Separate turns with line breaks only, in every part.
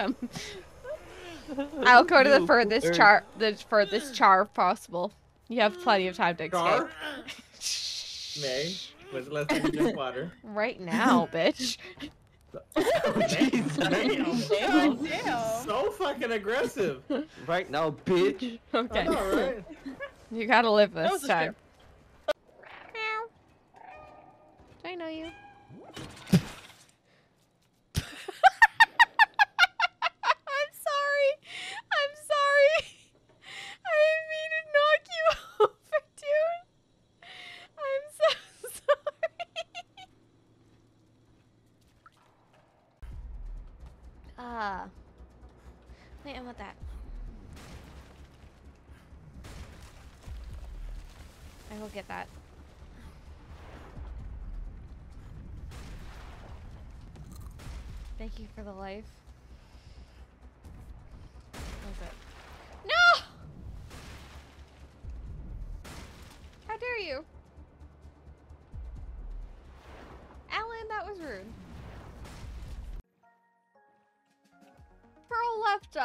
welcome. I'll go to the furthest
bird.
char the furthest char possible. You have plenty of time to escape.
Char? Mae. Was less than just water.
Right now, bitch.
Jeez.
Damn.
Damn.
So fucking aggressive.
Right now, bitch.
Okay.
I know, right?
You gotta live this
was a
time. Meow. I know you.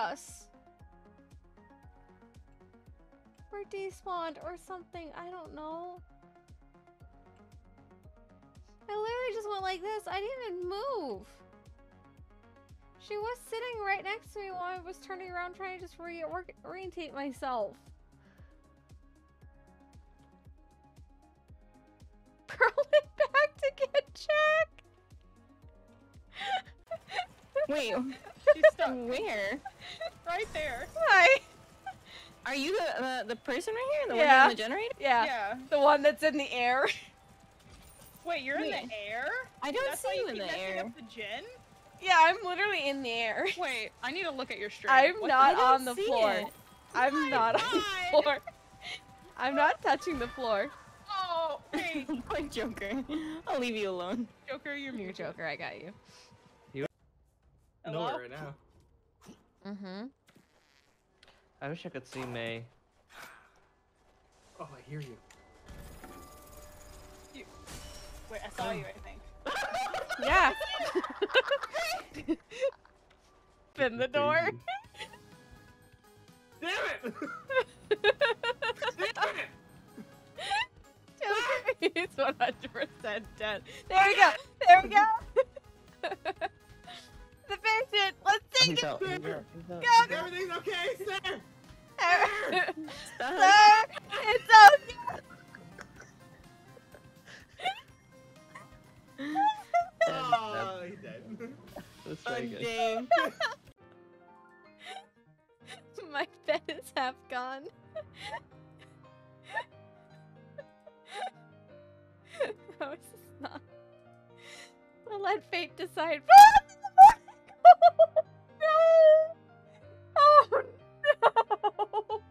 Us. Or despawned or something. I don't know. I literally just went like this. I didn't even move. She was sitting right next to me while I was turning around trying to just reorientate myself. Pearl went back to get Jack.
Wait,
She's stuck
where?
Right there.
Hi.
Are you the uh, the person right here? The one on the generator?
Yeah,
Yeah.
the one that's in the air.
Wait, you're in the air?
I don't
That's
see
why
you
you
in
keep
the air.
up the gen?
Yeah, I'm literally in the air.
Wait, I need to look at your stream.
I'm
What
not
I
on the floor.
it.
I'm
my
not on the floor. I'm not touching the floor.
Oh, wait.
Poor Joker. I'll leave you alone.
Joker, you're
You're. Joker, I got you. you.
Hello?
Nowhere right now.
Mm-hmm.
I wish I could see Mae.
Oh, I hear you. You.
Wait, I saw you, I think.
Yeah. Open the door.
Damn it! Damn it!
He's 100% dead. There we go. There we go. The patient. Let's take
He's
it.
out. He's out. He's out.
Go.
Everything's okay, sir!
Stop.
Sir, it's okay.
Oh, he's dead.
That's very good.
Okay.
My bed is half gone. no, it's not. I'll let fate decide. no! Oh no!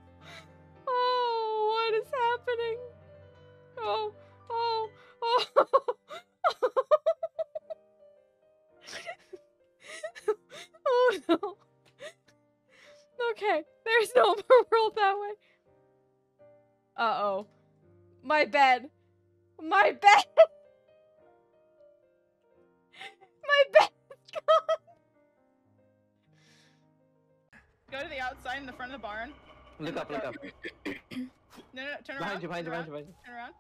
Oh, what is happening? Oh, oh, oh! oh no! Okay, there's no more world that way. Uh oh. My bed. My bed.
Go to the outside in the front of the barn.
Look up, look up.
No, no, no, turn
Behind
around.
you, behind you,
turn
behind you, behind you.
Turn around.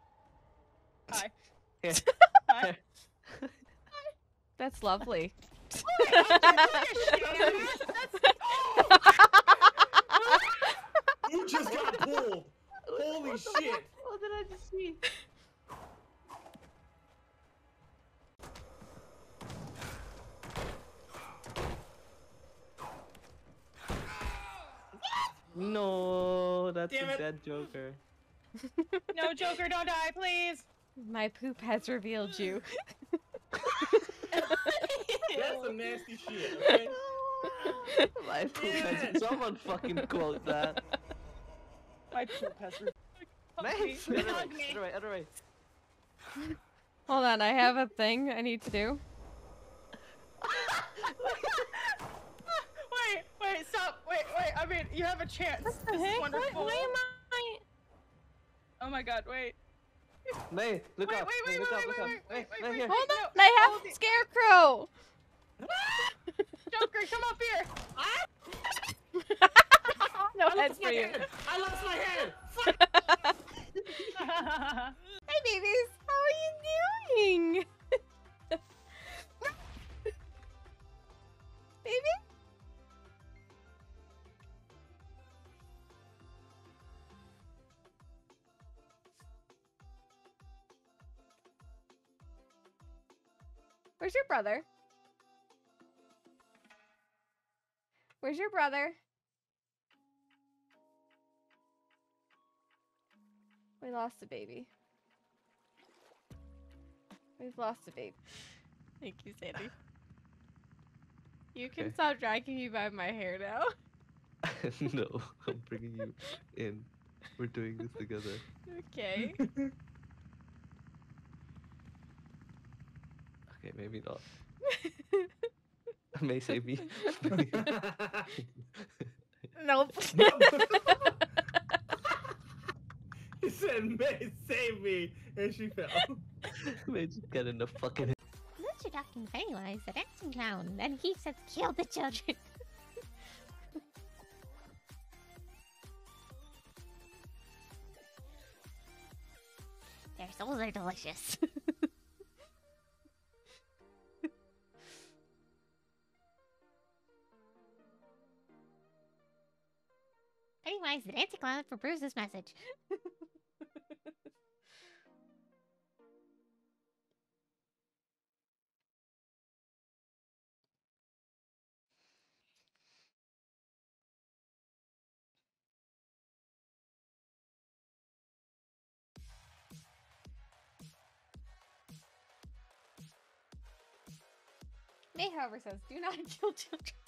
Hi.
Here.
Hi.
That's lovely.
Who just got pulled? Holy
What
shit!
What did I just see? No, that's
Damn
a
it.
dead Joker.
No, Joker, don't die, please.
My poop has revealed you.
That's some nasty shit, okay?
My poop
Damn
has someone fucking quote that.
My poop has re-
Man,
me.
other way, other way, other way.
Hold on, I have a thing I need to do.
Wait, wait. Wait, wait. I mean, you have a chance.
What the
This
heck? Why,
wonderful.
why am I?
Oh my god, wait.
Mae, look
Wait,
up.
wait,
Mae,
wait,
look
wait, wait, wait, wait,
Mae,
wait, wait.
Hold
no,
I have
hold it.
Scarecrow!
Joker, come up here.
no
I
heads for you.
hand! I lost my hand! Fuck!
Hey babies, how are you doing? Baby? Where's your brother? Where's your brother? We lost a baby. We've lost a baby. Thank you, Sandy. You can
Okay.
stop dragging me by my hair now.
no, I'm bringing you in. We're doing this together.
Okay.
Okay, maybe not. Mae save me.
nope.
he said, Mae, save me! And she fell.
Mae just get in the fucking
Mr. Talking Pennywise, the dancing clown, and he says kill the children. Their souls are delicious. Pennywise, the dancing clown, for Bruce's message.
Mae, however, says, do not kill children.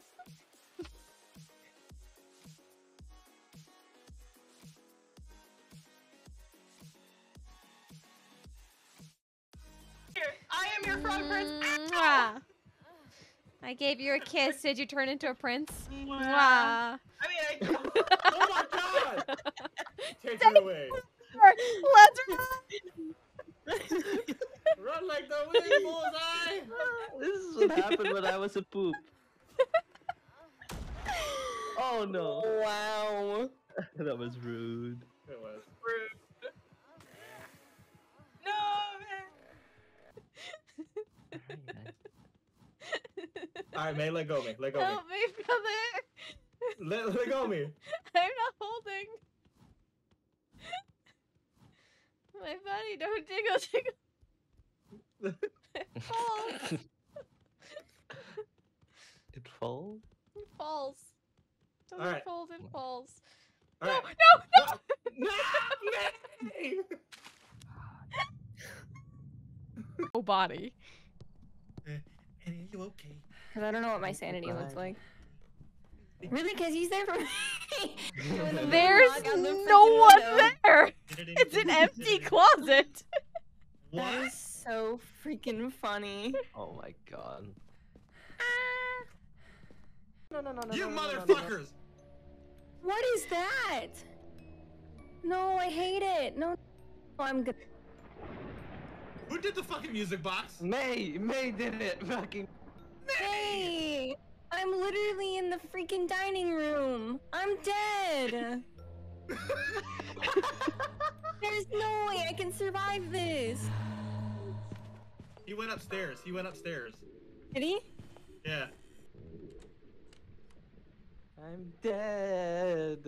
Am your frog prince.
Mwah. I gave you a kiss. Did you turn into a prince? Mwah.
I mean, I.
Oh, oh my god! Take it away.
Let's
run. Run like the wind, bullseye!
This is what happened when I was a poop. Oh no.
Wow.
that was rude.
It was.
Rude. Man.
Alright, Mae, let go, Mae. Let go, Mae.
Help me, brother.
Let, let go, Mae.
I'm not holding. My body don't jiggle jiggle. It falls.
it falls?
It falls. Doesn't
Alright.
fold, it falls.
Alright.
No, no,
No, Mae!
no oh, body.
Are you okay?
Because I don't know what my sanity looks like. Really? Because he's there for me.
There's
log out the
no one there. It's an empty closet.
That is so freaking funny.
Oh my god. Ah.
No, no, no, no.
You
no, no, no, no, no.
motherfuckers!
What is that? No, I hate it. No, no, I'm good.
Who did the fucking music box?
Mae! Mae did it! Fucking.
Mae! I'm literally in the freaking dining room. I'm dead. There's no way I can survive this.
He went upstairs. He went upstairs.
Did he?
Yeah.
I'm dead.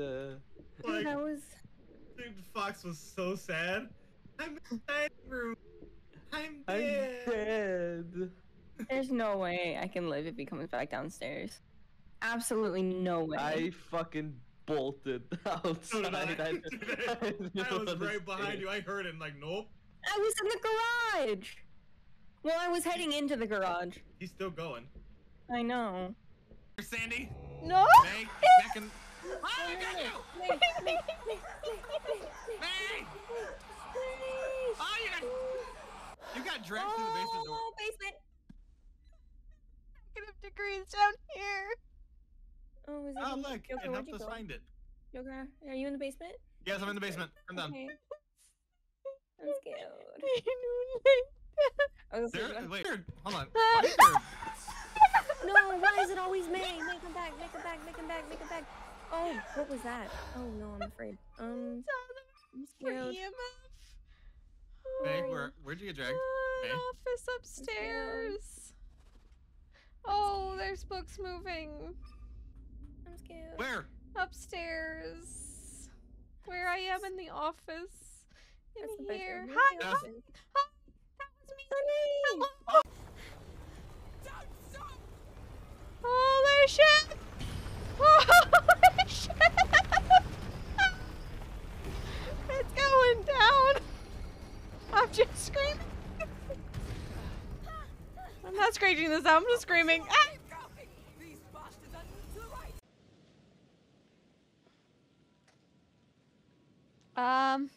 Like,
that was.
dude, Fox was so sad. I'm in the dining room. I'm
I'm
dead.
dead.
There's no way I can live if he comes back downstairs. Absolutely no way.
I fucking bolted outside.
So did I.
I,
Dude, I was right behind you. I heard it. and Like, nope.
I was in the garage. Well, I was heading into the garage.
He's still going.
I know.
Sandy.
No.
Mae. Back in. Oh, I got you. Mae. You got. You got dragged through the basement door.
Oh, basement.
Negative degrees down here.
Oh, is it?
Oh, look.
Joker,
It
where'd
helped
you
us
go?
find it.
Joker, are you in the basement?
Yes, I'm in the basement. I'm done.
Okay. I'm scared.
I
I was
There, wait, hold on. Why is there-
No, why is it always Mae? Make him back, make him back, make him back, make him back. Oh, what was that? Oh no, I'm afraid. Um, I'm
For
scared.
EMF.
Mae,
Oh.
where, where'd you get dragged?
Uh, Mae? office upstairs. Oh, there's books moving
I'm scared.
Where?
upstairs. Where I am in the office. In
That's the
here. Hi, hi,
I'll
Yeah.
say.
hi. That was me.
Honey!
Hello. Holy shit! Holy shit! It's going down. I'm just screaming. I'm not screeching this out. I'm just screaming. Ah! Um.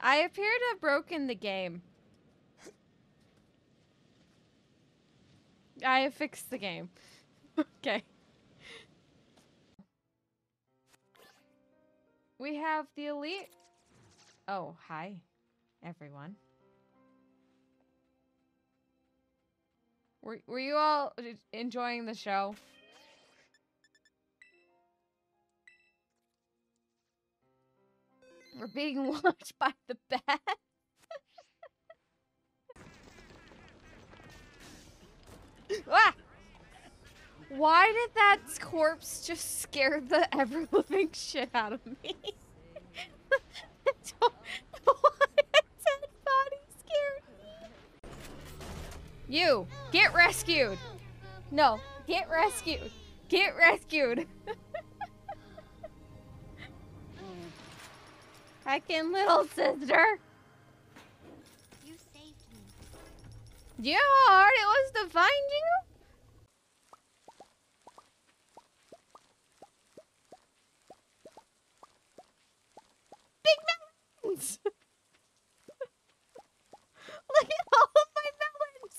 I appear to have broken the game. I have fixed the game. okay. We have the elite. Oh, hi, everyone. Were, were you all enjoying the show? We're being watched by the bat. ah! Why did that corpse just scare the ever living shit out of me? Don't- Why a dead body scared me? You get rescued. No, get rescued. Get rescued. Heckin' little sister.
You saved me.
You know how hard it was to find you? Big melons! Look at all of my melons!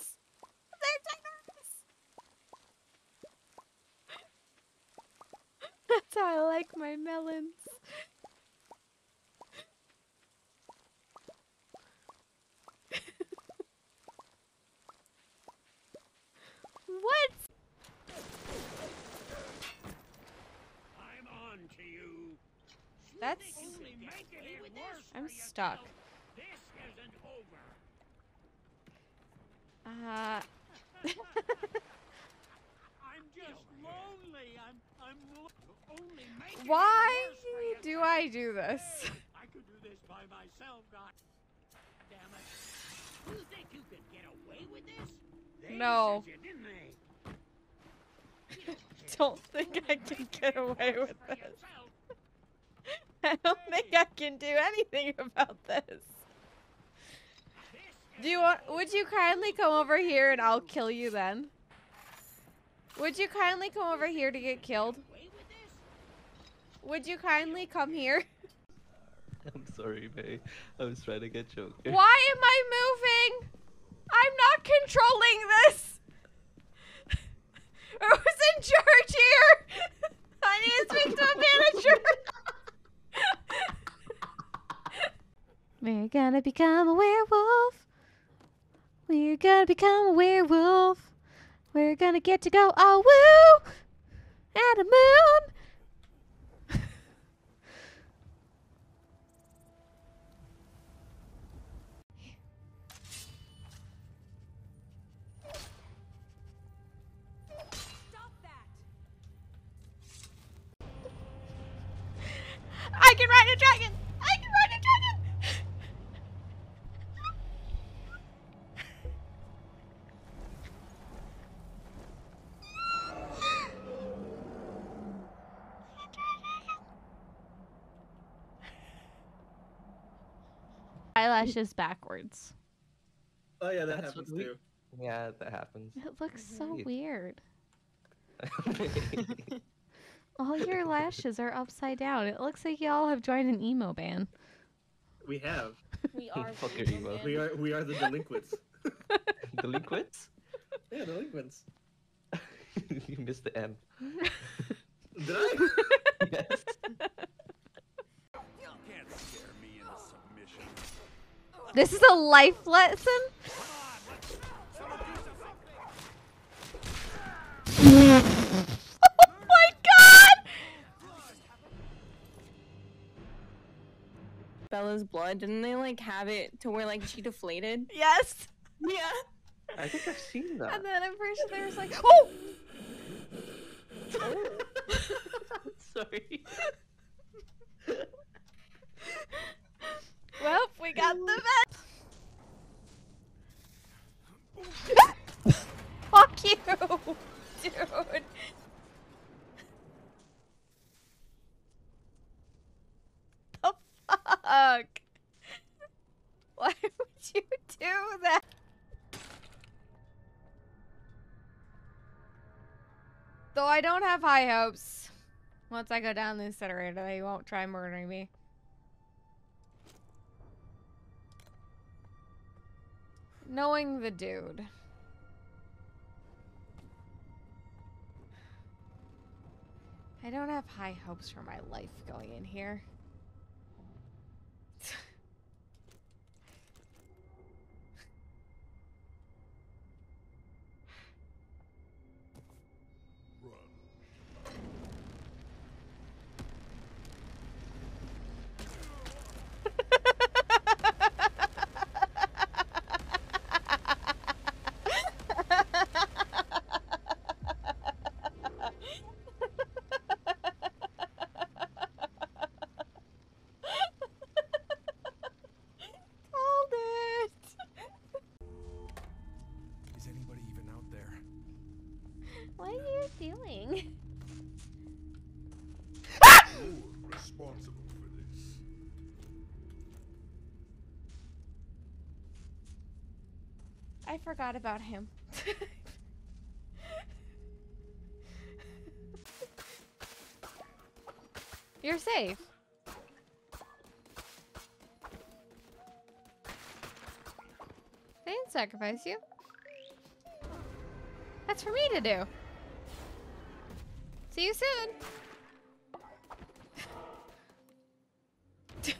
They're ginormous! That's how I like my melons. What?
I'm on to you.
That's.
Only make it even worse
I'm
for
stuck.
yourself. This isn't over.
Uh.
I'm just lonely. I'm I'm lo- only making it
Why do. I do this?
I could do this by myself, God damn it. You think you could get away with this? They
No. Don't think I can get away with this. I don't think I can do anything about this. Do you want? Would you kindly come over here and I'll kill you then? Would you kindly come over here to get killed?
away with this?
Would you kindly come here?
I'm sorry, Mae. I was trying to get Joker.
Why am I moving? I'm not controlling this. Who's in charge here? I need to speak to a manager. We're gonna become a werewolf. We're gonna become a werewolf. We're gonna get to go all woo at a moon. Dragon. I can ride a dragon. Eyelashes backwards.
Oh yeah, that
That's
happens too.
Yeah, that happens.
It looks so weird. All your lashes are upside down. It looks like y'all have joined an emo band.
We have.
We are.
Fuck emo.
Man.
We are. We are the delinquents.
delinquents?
Yeah, delinquents.
you missed the M.
Did I?
yes.
You can't scare me in submission.
This is a life lesson.
On,
Bella's blood, didn't they like have it to where like she deflated?
Yes.
Yeah.
I think I've seen that.
And then I'm pretty sure there was like, oh!
Sorry.
Well, we got the vet. Fuck you, dude. The fuck? Why would you do that? Though I don't have high hopes. Once I go down the incinerator, they won't try murdering me. Knowing the dude. I don't have high hopes for my life going in here. I forgot about him. You're safe. They didn't sacrifice you. That's for me to do. See you soon.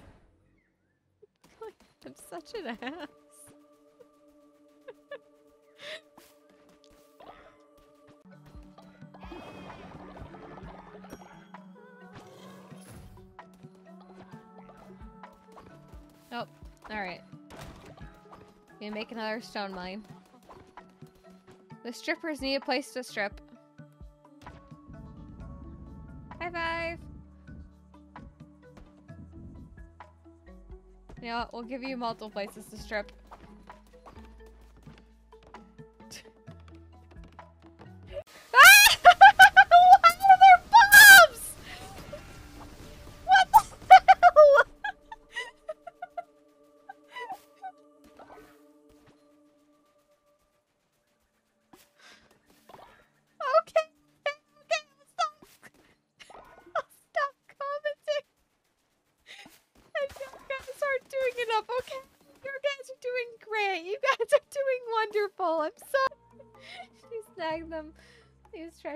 I'm such an ass. Alright. Gonna make another stone mine. The strippers need a place to strip. High five! Yeah, we'll give you multiple places to strip.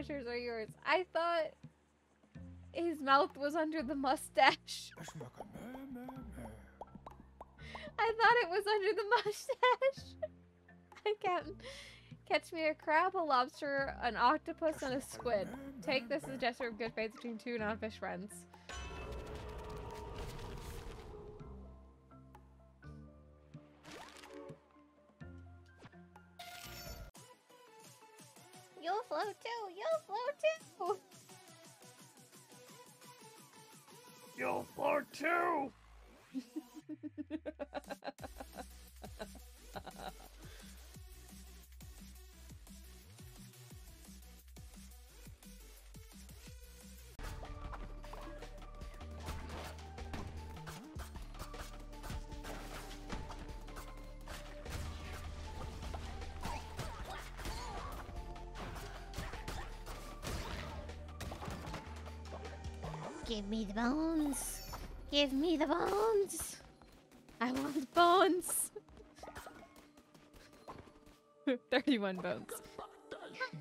Treasures are yours. I thought his mouth was under the mustache. I thought it was under the mustache. I can't catch me a crab, a lobster, an octopus, and a squid. Take this as a gesture of good faith between two non-fish friends.
Me the bones. Give me the bones.
I want bones. 31 bones.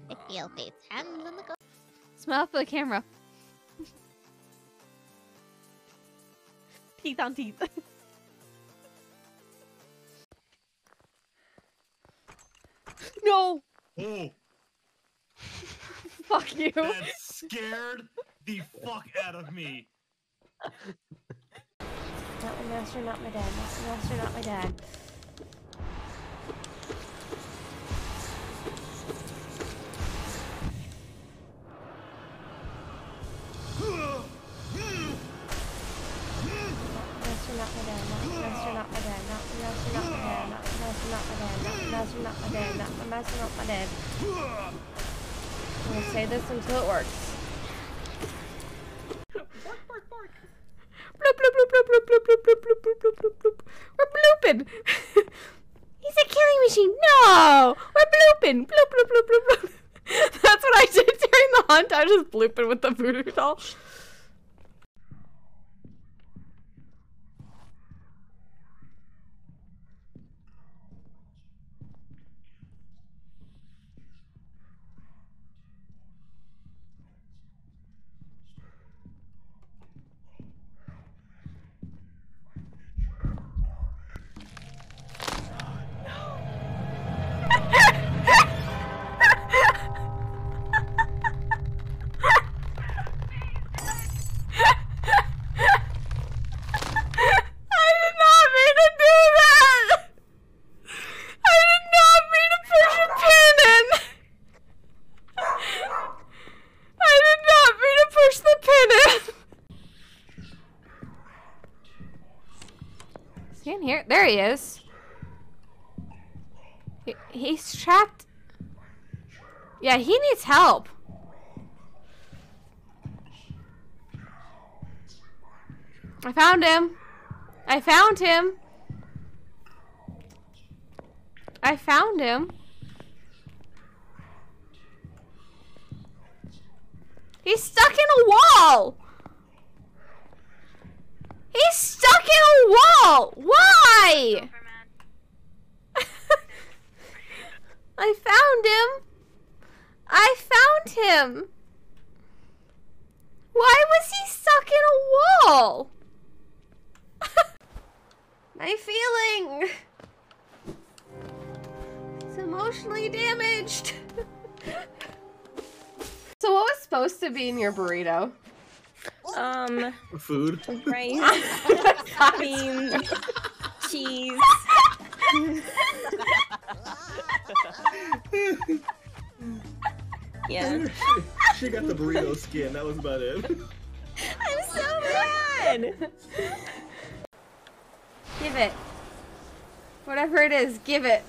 I feel fate's hands on the go.
Smile for the camera. teeth on teeth. no!
Oh,
Fuck you.
That scared the fuck out of me.
Not my master, not my dad. Master, master, not my dad. Not my dad. I'm gonna say this until it works.
We're blooping. He's a killing machine. No, we're blooping. Bloop, bloop, bloop, bloop. That's what I did during the hunt. I was just blooping with the voodoo doll. There he is. He, he's trapped. Yeah, he needs help. I found him. I found him. I found him. He's stuck in a wall. He's stuck in a wall. Why? I found him. I found him. Why was he stuck in a wall? My feeling! It's emotionally damaged. so what was supposed to be in your burrito?
Um,
Food.
rice, beans, cheese. yeah.
she got the burrito skin. That was about it.
I'm so mad.
Give it. Whatever it is, give it.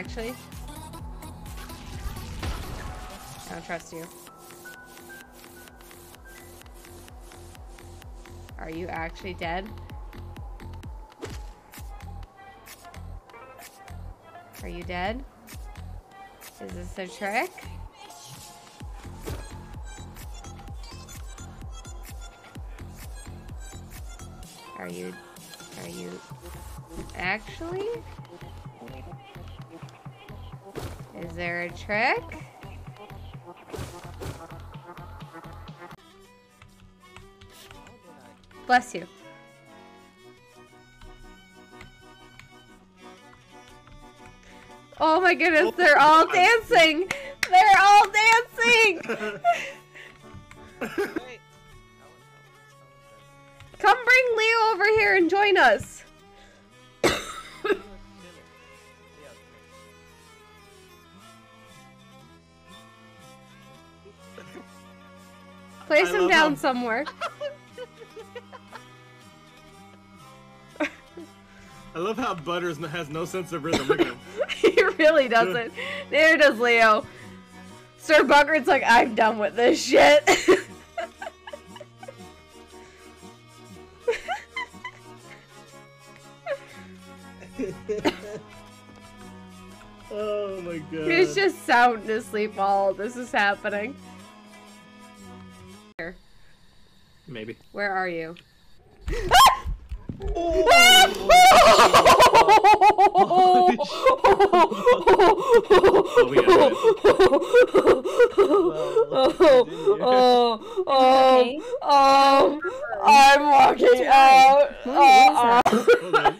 Actually? I don't trust you. Are you actually dead? Are you dead? Is this a trick? Are you are you actually? third trick. Bless you. Oh my goodness, they're oh all dancing! They're all dancing! Come bring Leo over here and join us! Place him down
how-
somewhere.
I love how Butters has no sense of rhythm. Look at him.
he really doesn't. Neither does Leo. Sir Buckard's like, I'm done with this shit.
oh my god.
He's just sound asleep while this is happening.
Maybe.
Where are you?
Oh, we got
oh, oh, oh, oh, I'm walking out. Uh,
Hold on.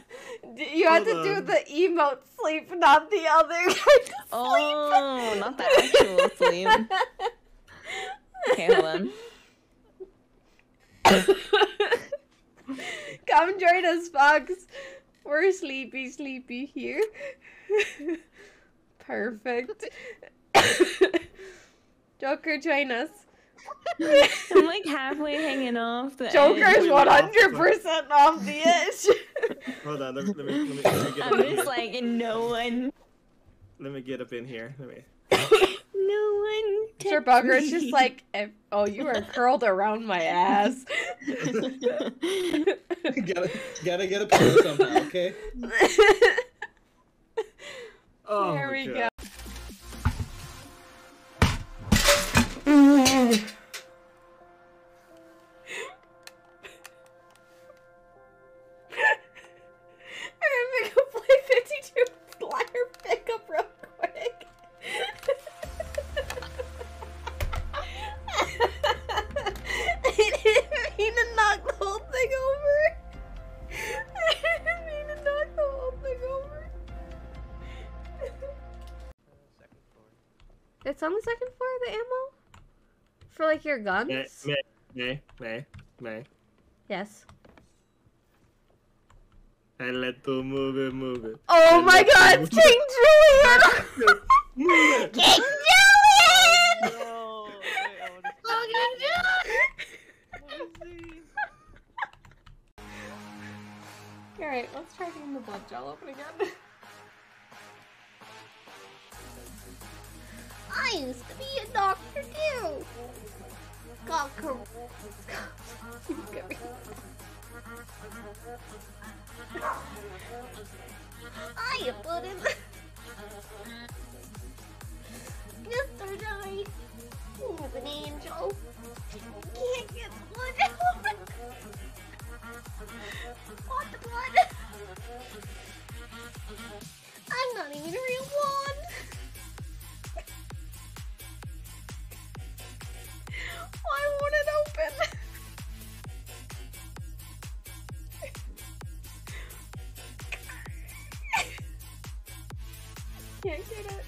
you had to
Hold
do
on.
the emote sleep, not the other kind of
Oh, not the actual sleep. Okay, hold on.
Come join us, Fox. We're sleepy, sleepy here. Perfect. Joker, join us.
I'm like halfway hanging off the
Joker's
edge.
one hundred percent off the edge.
Hold on. Let me, let me, let me, let me get up
I'm just
here.
like, no one,
Let me get up in here. Let me.
No one.
Sir
touch
Bugger's
me.
just like, oh, you are curled around my ass.
gotta, gotta get a here somehow, okay? Oh
there we
God.
go. Guns?
Mae, may, may, may, may.
Yes.
And let to move it, move it.
Oh
And
my
let to
god,
move
King
it.
Julian!
Move it.
King Julian!
No,
Alright, let's try getting the blood gel open again.
I used to be a doctor too. Got cor- I put him. Mr. Knight, who's an angel, can't get the blood out. Want the blood? I'm not even a real one.
Why won't it open? Can't get it.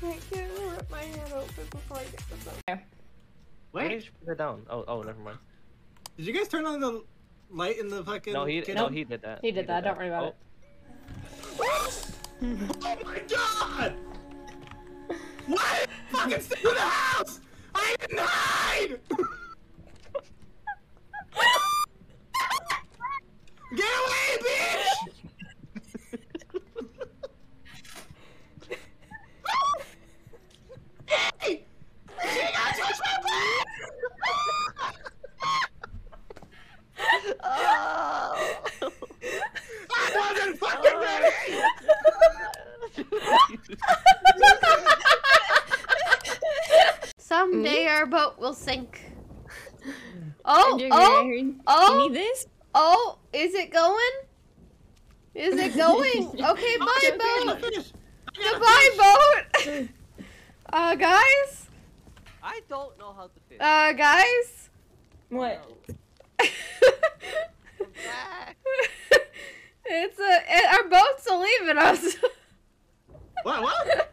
Can't get it. I'll rip my hand open before I get this open.
Why did you put it down? Oh, oh, never mind.
Did you guys turn on the light in the fucking
No, he
kitchen?
no, he did that.
He did that, don't worry about it.
Oh, oh my god! Why fucking stay in the house? I didn't hide! Get away, bitch! hey! She got touch my
Oh!
I wasn't fucking ready! Oh.
Someday our boat will sink. Oh, oh, oh.
You need this?
oh, is it going? Is it going? Okay, bye, boat.
Finish.
Goodbye, boat. Uh, guys?
I don't know how to fish.
Uh, guys?
What?
back.
it's a, it, our boat's leaving us.
What? What?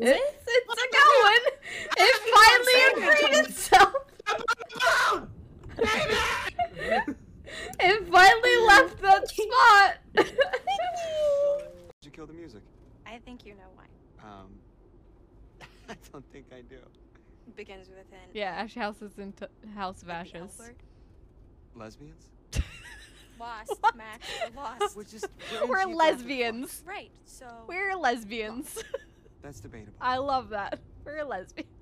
It's, eh? it's a going. It finally agreed itself.
it finally left that spot. Thank
you.
Did you kill the music?
I think you know why.
Um, I don't think I do.
Begins with an.
Yeah, Ash House is in House of Ashes.
Lesbians.
lost, what? Max. Lost.
We're, just,
we're,
we're
lesbians.
Right. So.
We're lesbians.
That's debatable.
I love that. We're lesbians. Holy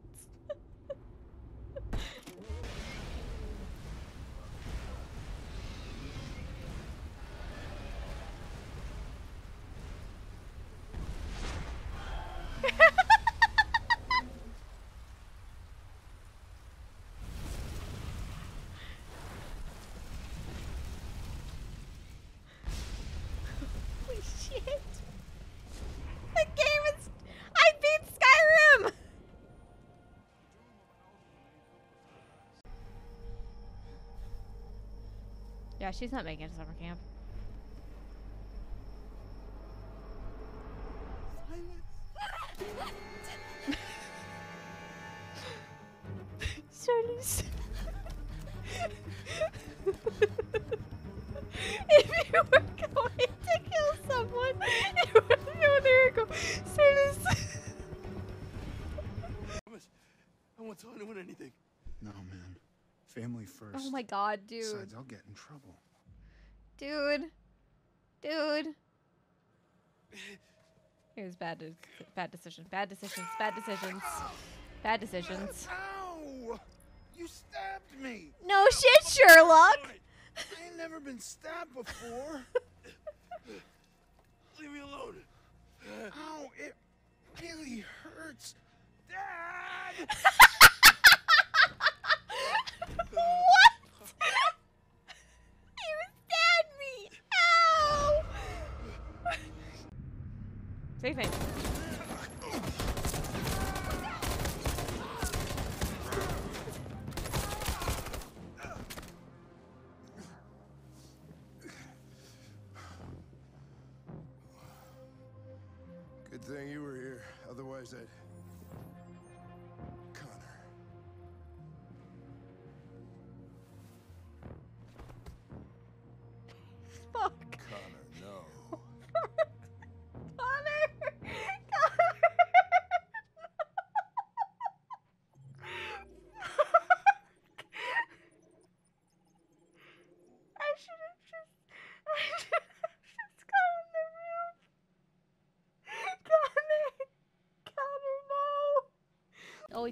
Yeah, she's not making it to summer camp. God, dude.
Besides, I'll get in trouble.
Dude. Dude. Here's bad de- bad decisions. Bad decisions. Bad decisions. Bad decisions.
Ow! You stabbed me!
No shit, Sherlock.
I ain't never been stabbed before. Leave me alone. Ow, it really hurts. Dad!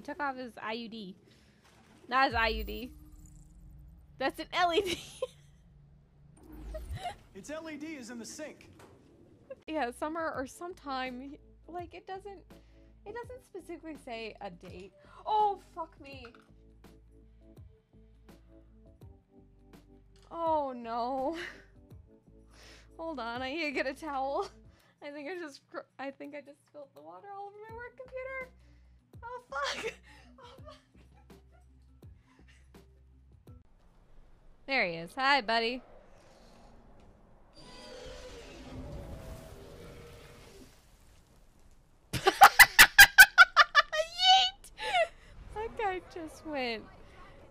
took off his IUD. Not his IUD. That's an LED.
Its LED is in the sink.
yeah, summer or sometime. Like it doesn't. It doesn't specifically say a date. Oh fuck me. Oh no. Hold on, I need to get a towel. I think I just. I think I just spilled the water all over my work computer. Oh fuck. Oh fuck. There he is. Hi, buddy. Yeet! That guy just went.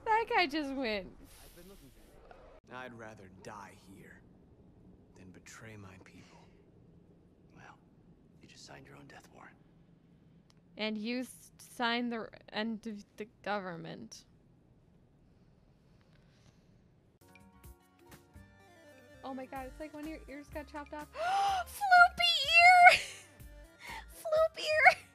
That guy just went.
I'd rather die here than betray my people. Well, you just signed your own death warrant.
And you s- signed the end of the government. Oh my god, it's like when your ears got chopped off. Floopy ear! Floop ear!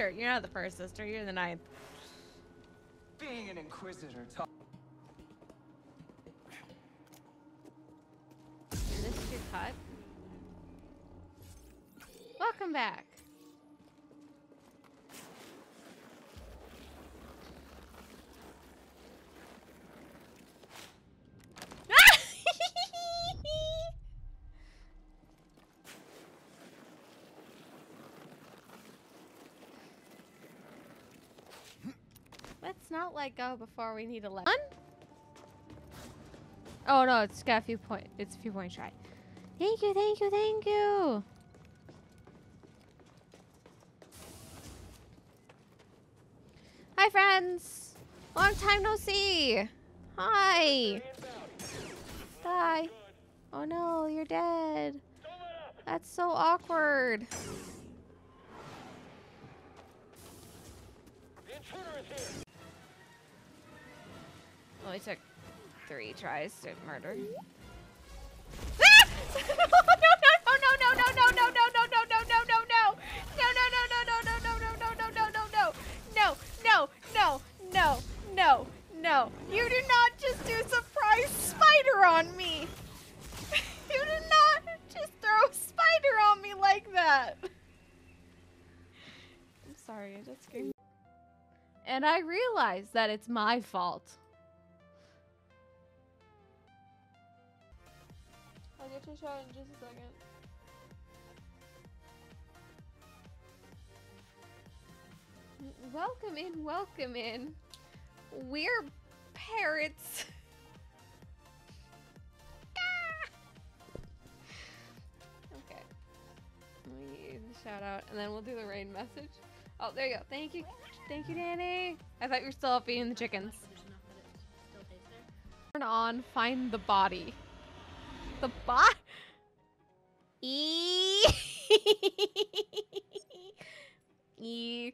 sister. You're not the first sister. You're the ninth.
Being an inquisitor.
Is this your cut? Welcome back. Let's not let go before we need a let. Oh no, it's got a few point. It's a few point try. Thank you, thank you, thank you. Hi, friends. Long time no see. Hi. Die. Oh no, you're dead. That's so awkward. Only took three tries to murder. Ah! no, no, no, no, no, no, no, no, no, no, no, no, no, no. No, no, no, no, no, no, no, no, no, no, no, no, no. No, no, no, no, no, no. You do not just do surprise spider on me. You do not just throw a spider on me like that. I'm sorry, I just screamed. And I realize that it's my fault. I'll get to show in just a second. Welcome in, welcome in. We're parrots. Ah! okay. Let me use the shout out and then we'll do the rain message. Oh, there you go. Thank you. Thank you, Danny. I thought you were still up feeding the chickens. Turn on, find the body. The bot? E. e.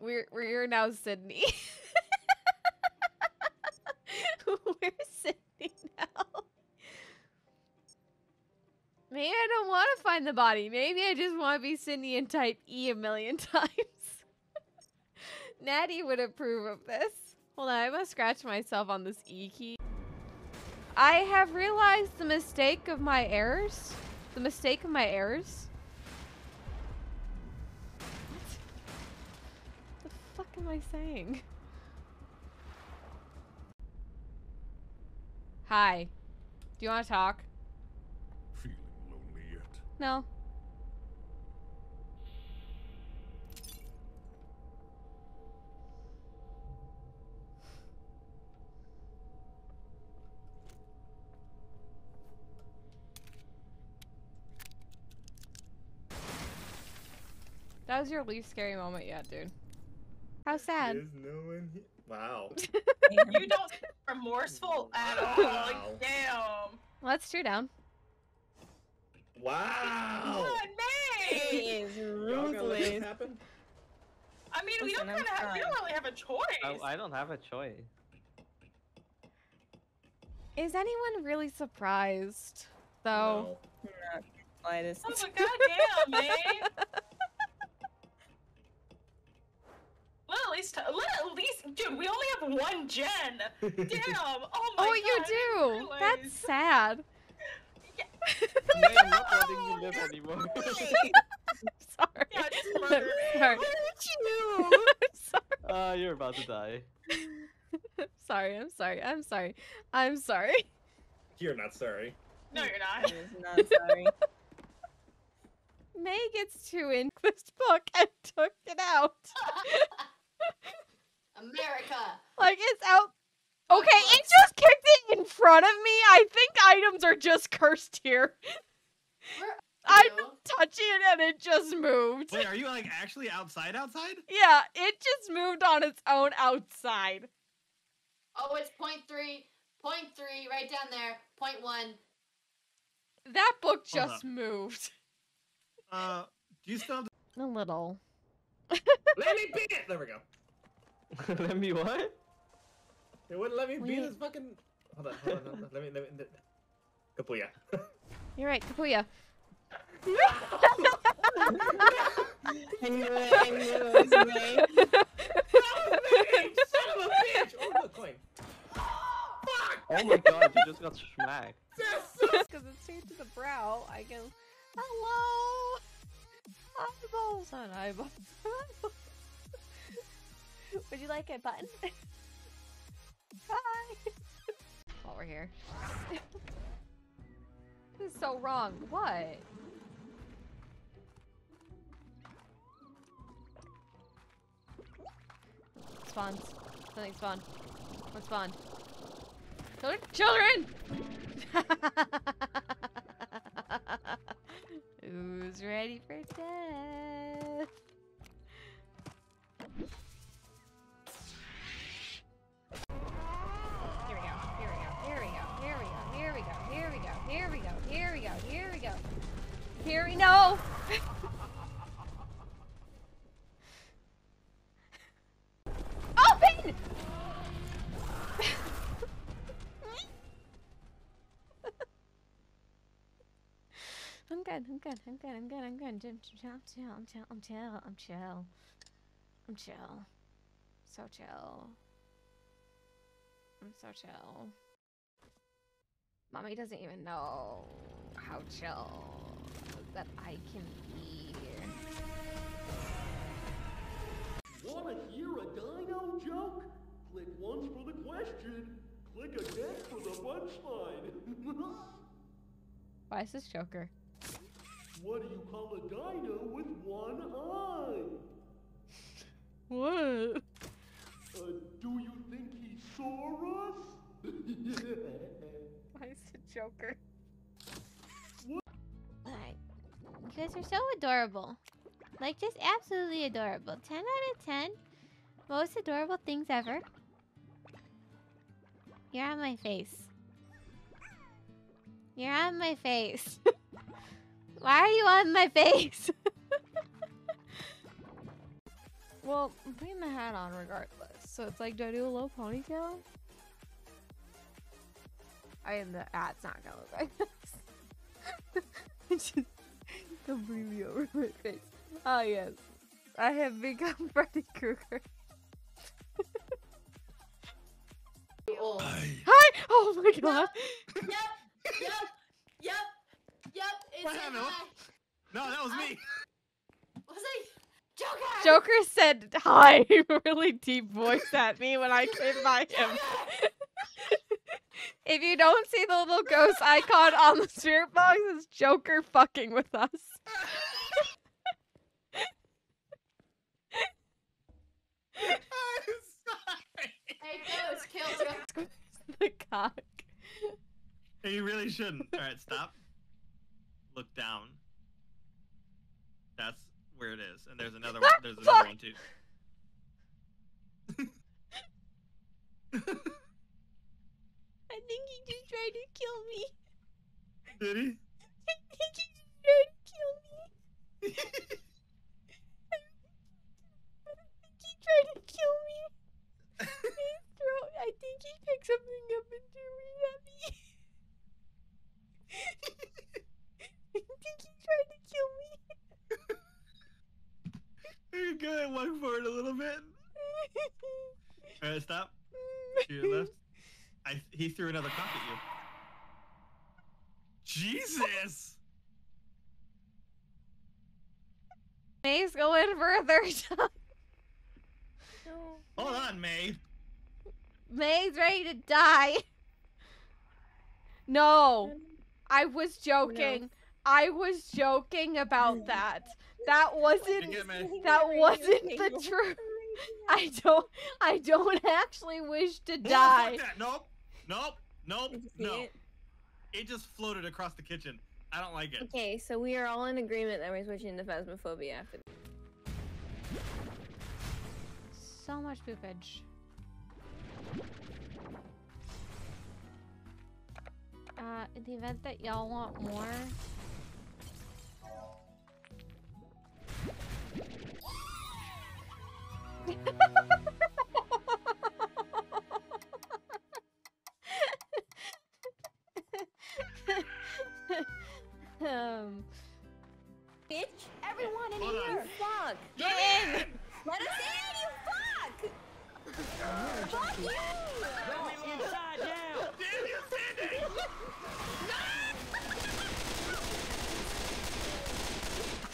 We're we're now Sydney. we're Sydney now. Maybe I don't want to find the body. Maybe I just want to be Sydney and type E a million times. Natty would approve of this. Hold on, I must scratch myself on this E key. I have realized the mistake of my errors. The mistake of my errors. What the fuck am I saying? Hi. Do you want to talk?
Feeling lonely yet?
No. That was your least scary moment yet, dude. How sad.
There's no one here. Wow.
you don't seem remorseful at all.
Wow.
Damn.
Let's two down.
Wow.
God, Mae.
is
Y'all gonna let this
ruthless.
I mean, we don't kind of have, we don't really have a choice.
I, I don't have a choice.
Is anyone really surprised, though? No.
Not the slightest.
Oh my goddamn, Mae. Let at least, let at least, dude. We only have one gen. Damn. Oh my
Oh,
god.
you do.
didn't
That's
realize.
sad.
Mae, I'm not letting you live anymore.
Sorry.
Yeah, just
I'm
murder me.
sorry.
you?
sorry.
Ah, you're about to die.
sorry. I'm sorry. I'm sorry. I'm sorry.
You're not sorry.
No, you're not.
He is not sorry.
Mae gets too in this book and took it out.
America.
like it's out. Okay, it just kicked it in front of me. I think items are just cursed here. I'm
you?
touching it and it just moved.
Wait, are you like actually outside? Outside?
Yeah, it just moved on its own outside.
Oh, it's point three. Point three, right down there. Point one.
That book just moved.
Uh, do you still have
A little.
Let me beat it! There we go.
Let me what?
It wouldn't let me beat
Wait.
this fucking. Hold on, hold on. hold on. Let me, let me. Kapuya.
You're right, Kapuya.
I knew it. I knew it was me.
Son of a bitch! Oh, good coin.
Oh my god, you just got smacked.
Because it's straight to the brow. I can. Hello. Eyeballs on eyeballs. Would you like a button? Hi. While we're here. this is so wrong. What? Spawns. Something spawned. What spawned? Children? Children! Who's ready for death? I'm good, I'm good, I'm good, I'm good, I'm chill, I'm chill, I'm chill, I'm chill, I'm chill. I'm chill. So chill. I'm so chill. Mommy doesn't even know how chill that I can be.
Wanna hear a dino joke? Click once for the question. Click again for the punchline.
Why is this Joker?
What do you call a dino with one eye?
What?
Uh, do you think he saw us?
Why is it Joker?
Alright. You guys are so adorable. Like, just absolutely adorable. 10 out of 10. Most adorable things ever. You're on my face. You're on my face. Why are you on my face?
Well, I'm putting the hat on regardless. So it's like, do I do a low ponytail? I am the ah, hat's not gonna look like this. It's just completely over my face. Oh yes. I have become Freddy Krueger. Hi! Oh my god!
Yep, yep, yep, yep. It's
What happened?
guy.
No, that was me.
Was I? Joker!
Joker said hi really deep voice at me when I came by him. if you don't see the little ghost icon on the spirit box, it's Joker fucking with us.
Hey, ghost, kill Joker.
the cock.
Hey, you really shouldn't. All right, stop. Look down. That's where it is, and there's another one. There's another one too.
I think he just tried to kill me.
Did he?
I think he just tried to kill me. I think he tried to kill me. His throat. I think he picked something up and threw it at me. I think he tried to kill me.
You gotta walk forward a little bit. All right, stop. To your left. I he threw another cock at you. Jesus!
Mae's going for a third time.
Hold on, Mae.
Mae's ready to die. No, I was joking. I was joking about that. That wasn't. That wasn't the truth. I don't. I don't actually wish to die.
fuck that. Nope. Nope. Nope. No.
it?
It just floated across the kitchen. I don't like it.
Okay, so we are all in agreement that we're switching to Phasmophobia after.
So much poopage. Uh, in the event that y'all want more, um,
Bitch, everyone in
Hold on.
Fuck!
get in.
Let us in, you fuck! Fuck you!
Upside down!
Damn you, Sandy!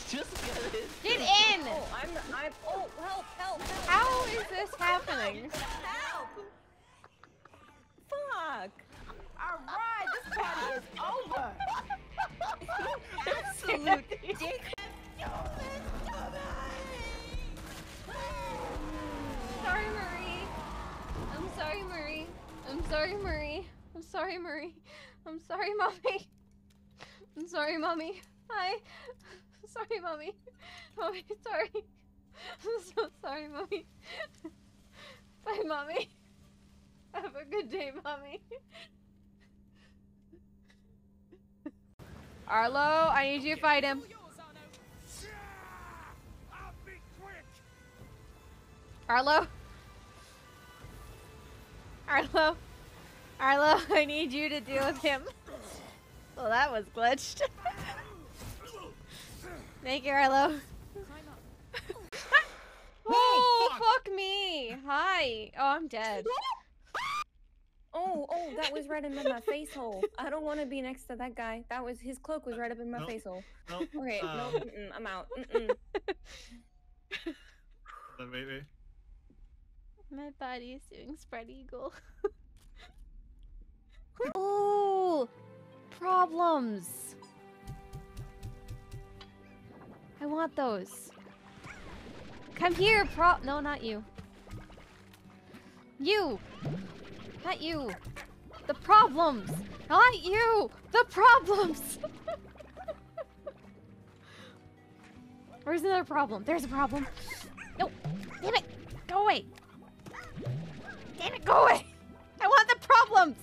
Just get it.
I'm. Oh, help, help,
happening?
Help! Fuck! Alright, this party is over! Absolute dick.
Sorry, Marie. I'm sorry, Marie. I'm sorry, Marie. I'm sorry, Marie. I'm sorry, mommy. I'm sorry, mommy. Hi. Sorry, mommy. Mommy, sorry. I'm so sorry, mommy. Bye, mommy. Have a good day, mommy. Arlo, I need you to fight him. Arlo? Arlo? Arlo, I need you to deal with him. Well, that was glitched. Thank you, Arlo. Oh, fuck me. Hi. Oh, I'm dead.
Oh, oh, that was right in my face hole. I don't want to be next to that guy. That was his cloak was right up in my
Nope.
face hole.
Nope.
Okay, no,
Um,
mm-mm, I'm out.
Wait, wait, wait.
My body is doing spread eagle. Ooh, problems. I want those. Come here, pro- No, not you. You! Not you! The problems! Not you! The problems! Where's another problem? There's a problem. No! Damn it! Go away! Damn it, go away! I want the problems!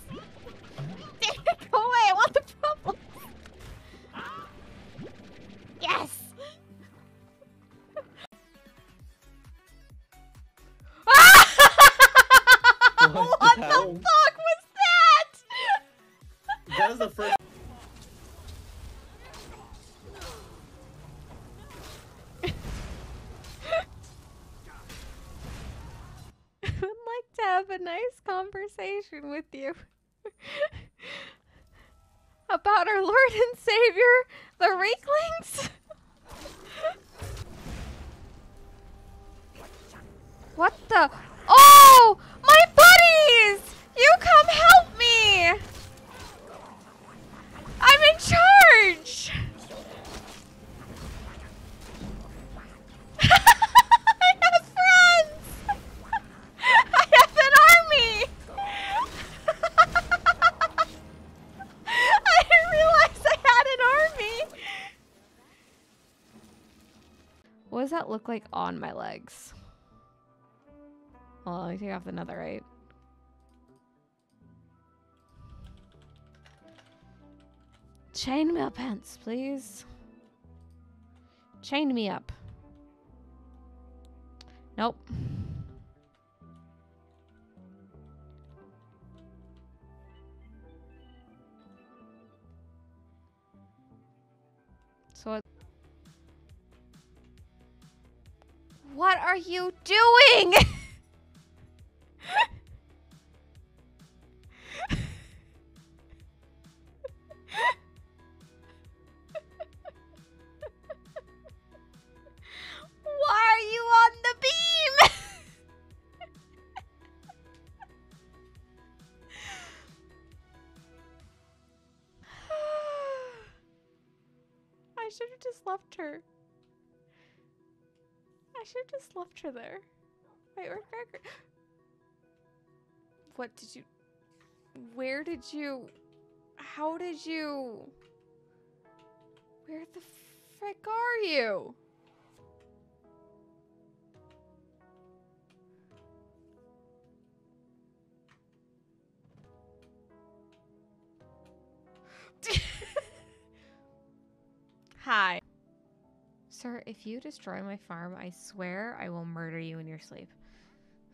The
first.
I would like to have a nice conversation with you about our Lord and Savior, the Reeklings. what the? Oh, my buddies! You look like on my legs? Well, me take off the netherite. Chainmail pants, please. Chain me up. Nope. Are you doing? Why are you on the beam? I should have just left her. Should have just left her there. Wait, where'd Gregor? What did you. Where did you. How did you. Where the frick are you? Sir, if you destroy my farm, I swear I will murder you in your sleep.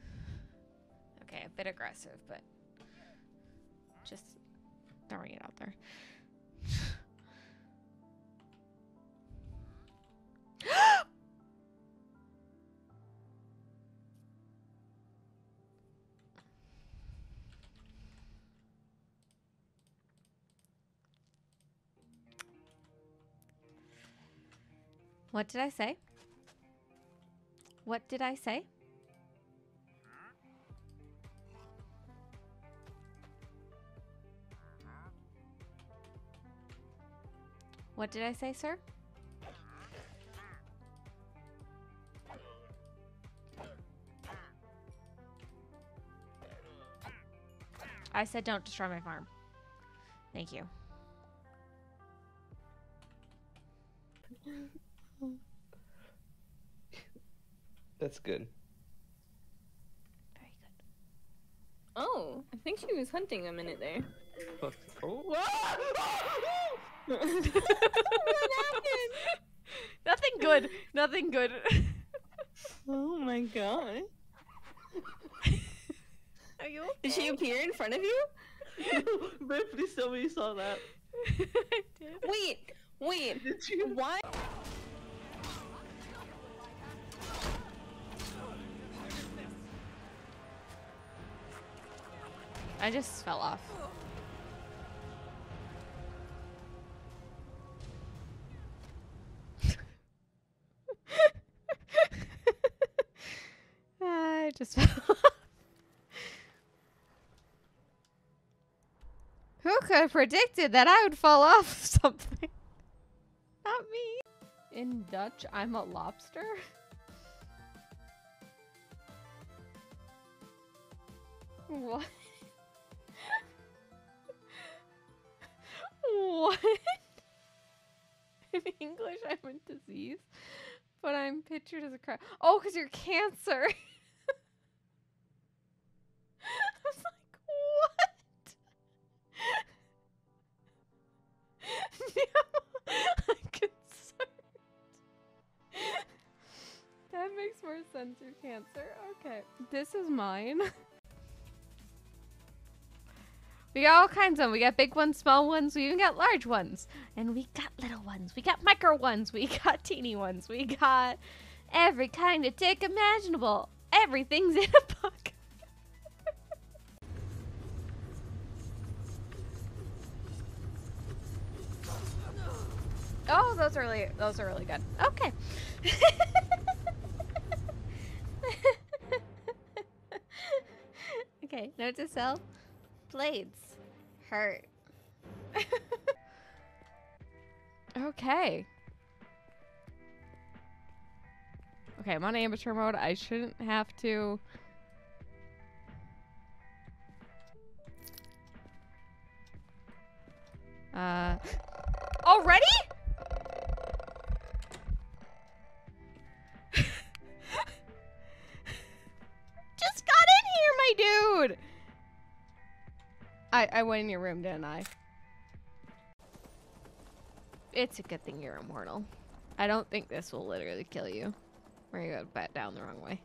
Okay, a bit aggressive, but just throwing it out there. What did I say? What did I say? What did I say, sir? I said don't destroy my farm. Thank you.
That's good. Very good.
Oh, I think she was hunting a minute there.
Fuck. Oh.
what happened?
Nothing good. Nothing good.
Oh my god.
Are you
Did she appear in front of you?
Man, please tell me you saw that.
Wait, wait.
Did you?
Why?
I just fell off. I just fell off. Who could have predicted that I would fall off something? Not me. In Dutch, I'm a lobster. What? What? In English, I'm a disease, but I'm pictured as a crab. Oh, because you're cancer. I was like, what? I'm concerned. that makes more sense. You're cancer. Okay, this is mine. We got all kinds of them. We got big ones, small ones. We even got large ones. And we got little ones. We got micro ones. We got teeny ones. We got every kind of tick imaginable. Everything's in a book. oh, those are really those are really good. Okay. okay, note to self. Blades hurt. okay. Okay, I'm on amateur mode. I shouldn't have to. Uh. Already? Just got in here, my dude! I, I went in your room, didn't I? It's a good thing you're immortal. I don't think this will literally kill you. Or you got bat down the wrong way.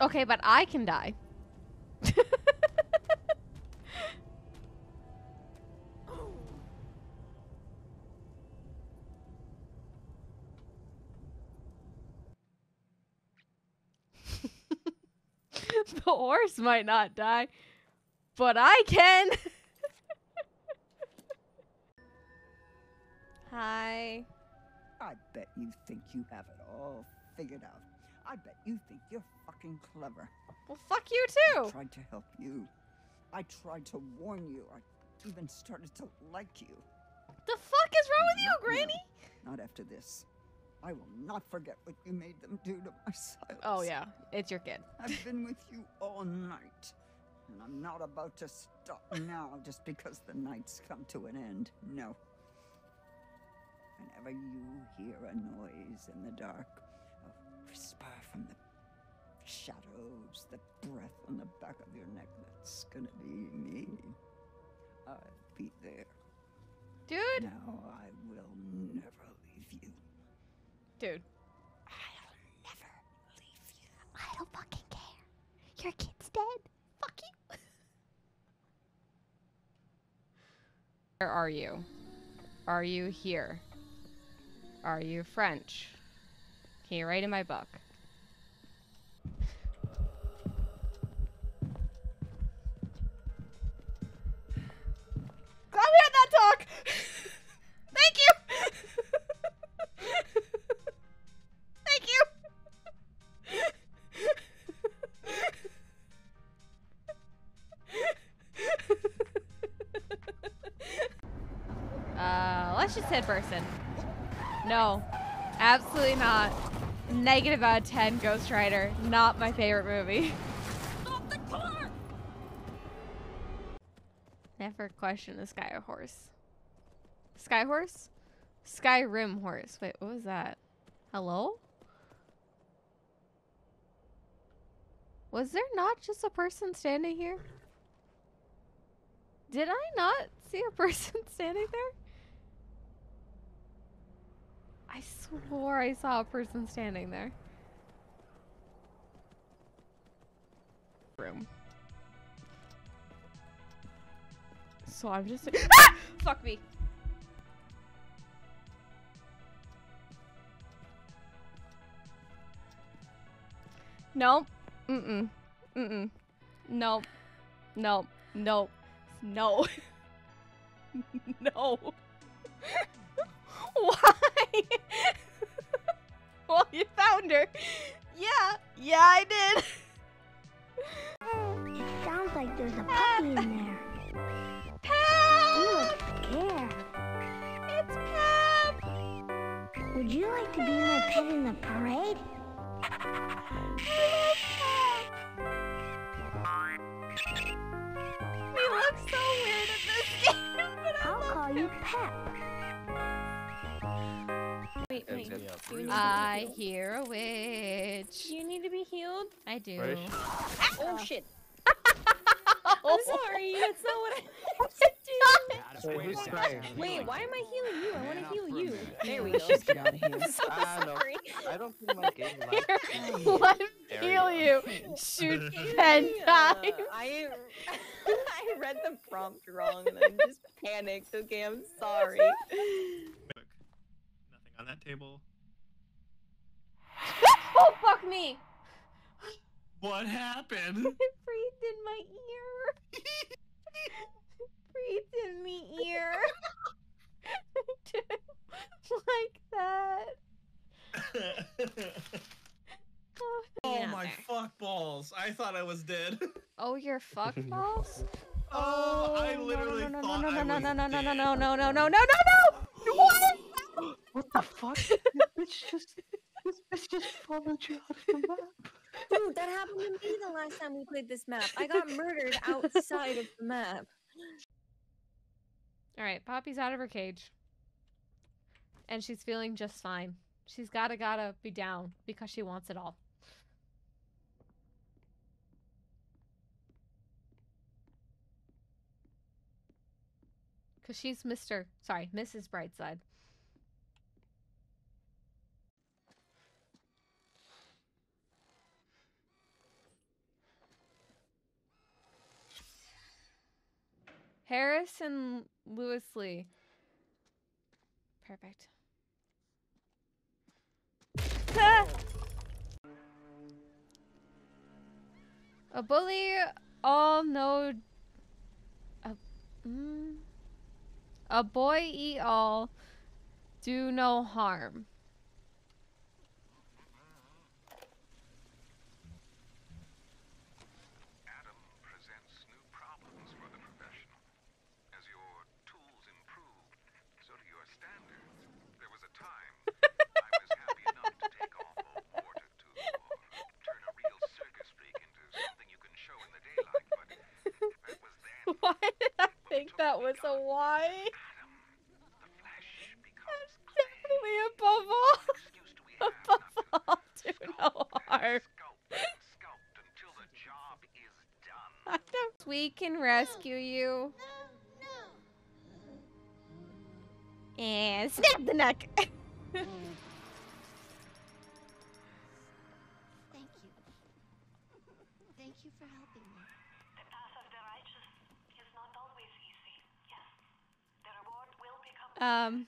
Okay, but I can die. Horse might not die, but I can. Hi.
I bet you think you have it all figured out. I bet you think you're fucking clever.
Well, fuck you too.
I tried to help you. I tried to warn you. I even started to like you.
The fuck is wrong with you,
Not.
Granny?
Not after this. I will not forget what you made them do to my Silas.
Oh yeah, it's your kid.
I've been with you all night. And I'm not about to stop now just because the night's come to an end. No. Whenever you hear a noise in the dark, a whisper from the shadows, the breath on the back of your neck, that's gonna be me. I'll be there.
Dude.
Now I will never leave you.
Dude. I'll never leave you.
I don't fucking care. Your kid's dead. Fuck you.
Where are you? Are you here? Are you French? Can you write in my book? She said person. No, absolutely not. Negative out of 10 Ghost Rider. Not my favorite movie. Never question the sky horse. Sky horse? Skyrim horse. Wait, what was that? Hello? Was there not just a person standing here? Did I not see a person standing there? I swore I saw a person standing there. Room. So I'm just. Ah! Fuck me. Nope. Mm-mm. Mm-mm. Nope. Nope. Nope. No. no. Why? well, you found her. Yeah. Yeah, I did.
It sounds like there's a puppy in there.
Pep!
You look scared.
It's Pep!
Would you like to be my pet in the parade?
We look so weird in this game, but I
I'll call you Pep.
Wait, wait.
Yep.
Do you need
I hear a witch.
You need to be healed?
I do.
Right.
Oh shit. I'm sorry. That's not what I meant to do.
Wait, who's crying?
Wait, why am I healing you? I want to heal you. There we
We
go.
should get
out of here. I'm so
Ah, no.
sorry.
I don't think my game lasts.
Let him heal you. Shoot ten times.
I I read the prompt wrong and I just panicked. Okay, I'm sorry.
Look, nothing on that table.
oh fuck me!
What happened?
It breathed in my ear. breathed in me ear. like that.
oh
out
my
there.
fuck balls! I thought I was dead.
Oh, you're fuck balls?
Oh, I literally
no, no,
thought
no,
I
no,
was
no, no, no, no,
dead.
no, no, no, no, no, no, no! What?
What the fuck? this bitch just this bitch just followed you out of the map.
Dude, that happened to me the last time we played this map. I got murdered outside of the map.
All right, Poppy's out of her cage. And she's feeling just fine. She's gotta gotta be down because she wants it all. Cause she's Mr. Sorry, Mrs. Brightside. Harris and Lewis Lee. Perfect. A bully all know a, mm, a boy eat all do no harm.
Adam presents new problems for the professional. As your tools improve, so do your standards. There was a time I was happy enough to take off a water tube or turn a real circus freak into something you can show in the daylight, but that was then.
Why did I think that was a why? That's definitely a bubble. a bubble do no harm. We can rescue you. And snap the neck. Um,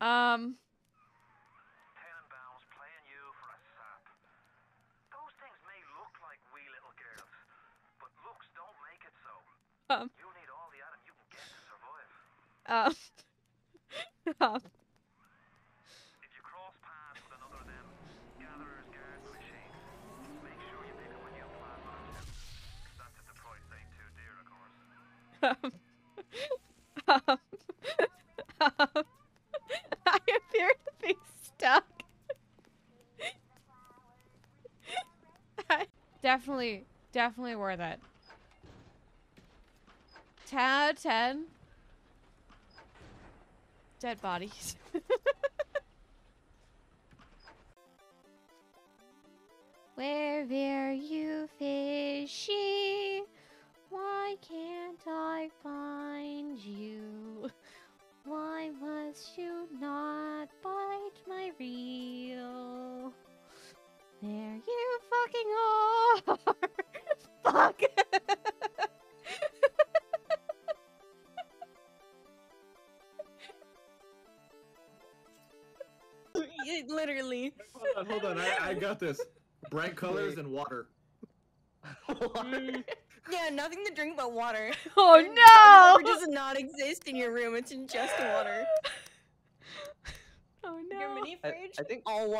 um,
it so.
Um.
You
um, um,
I appear to
be stuck. definitely, definitely worth it. 10 10. Dead bodies.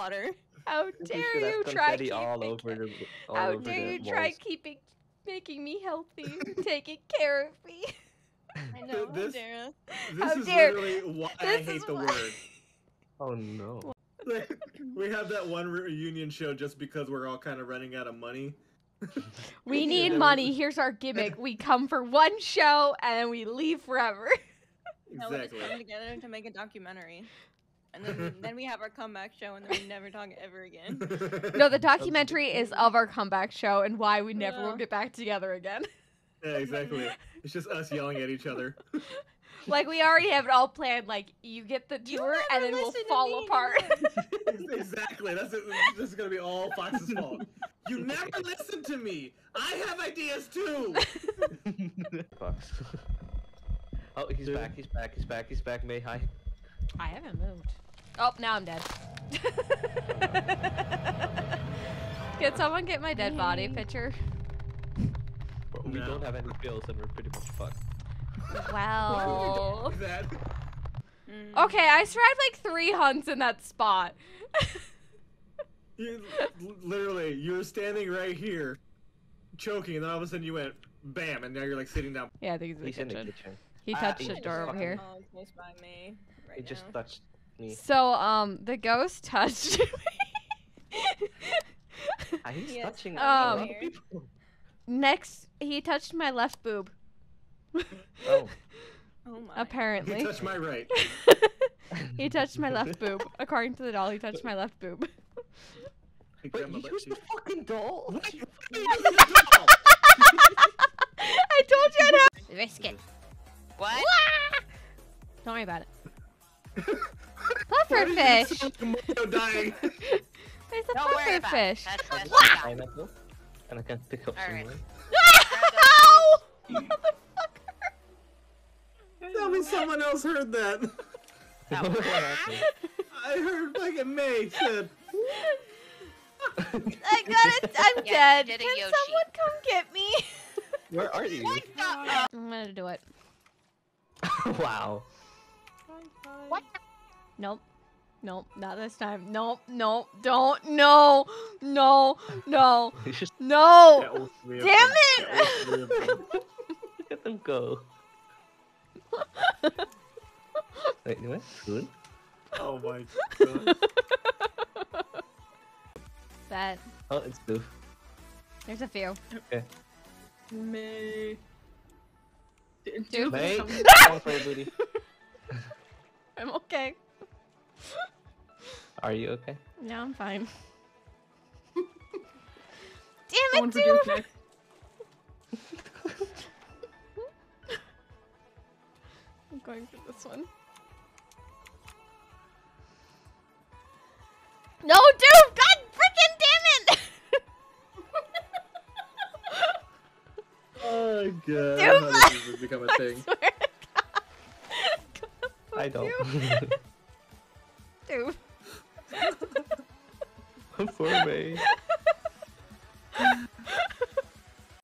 water.
How dare you try
confetti
keep
all over the all
How
over
dare
the
you try keeping making me healthy, taking care of me?
I know. how
This-
dare.
This
How
is
dare-
literally why I hate the
why-
word.
Oh no.
we have that one reunion show just because we're all kind of running out of money.
We need money. Here's our gimmick. We come for one show and we leave forever. Exactly.
No, we just
Exactly.
come together to make a documentary. And then, then we have our comeback show, and then we never talk ever again.
No, the documentary is of our comeback show and why we never will get back together again.
Yeah, exactly. It's just us yelling at each other.
like we already have it all planned. Like you get the tour and then we'll fall
me
apart.
exactly. That's it. This is gonna be all Fox's fault. You never listen to me. I have ideas too.
Fox. oh, he's back. He's back. He's back. He's back. Mae hi.
I haven't moved. Oh, now I'm dead. Can someone get my dead body picture?
Bro, we
No.
don't have any pills and we're pretty much fucked.
Well.
that.
Mm.
Okay, I survived like three hunts in that spot.
You, literally, you were standing right here, choking, and then all of a sudden you went bam, and now you're like sitting down.
Yeah, I think
He's
he's in
in
the
the
kitchen.
kitchen.
He touched
he
the door over here.
Oh, close by me. Right
He just touched me.
So, um, the ghost touched me.
Ah, he's
Yes,
touching
um,
a lot of people.
Next, he touched my left boob.
Oh.
Oh my.
Apparently.
He touched my right.
he touched my left boob. According to the doll, he touched my left boob.
Hey,
Wait, he used the fucking doll.
I told you I'd have.
Risk it.
What?
Don't worry about it.
Why did you
Pufferfish.
sound like Mario dying.
There's a
Don't worry about it.
pufferfish.
That's that's
Pineapple. And I can pick up some
Alright.
more.
Ow!
Tell me someone else heard that.
What happened?
I heard fucking Mae said.
I got it. I'm
Yeah,
dead.
did a
Can
Yoshi.
someone come get me?
Where are you?
I'm gonna do it.
wow.
What?
Nope. Nope. Not this time. Nope. Nope. Don't. No. No. No.
He's just
No.
Get all three of
Damn
them.
it!
Get all three of them.
let them go. Wait, you good?
Oh my god.
Bet.
Oh, it's Doof.
There's a few.
Okay.
Me.
Dude.
Mate,
come-
come booty.
I'm okay.
Are you okay?
No, I'm fine. Damn
for
it, dude!
next.
I'm going for this one. No, dude! God freaking damn it!
Oh god.
Dude,
How did this become a
I
thing?
Swear to God.
I don't.
Dude.
for me.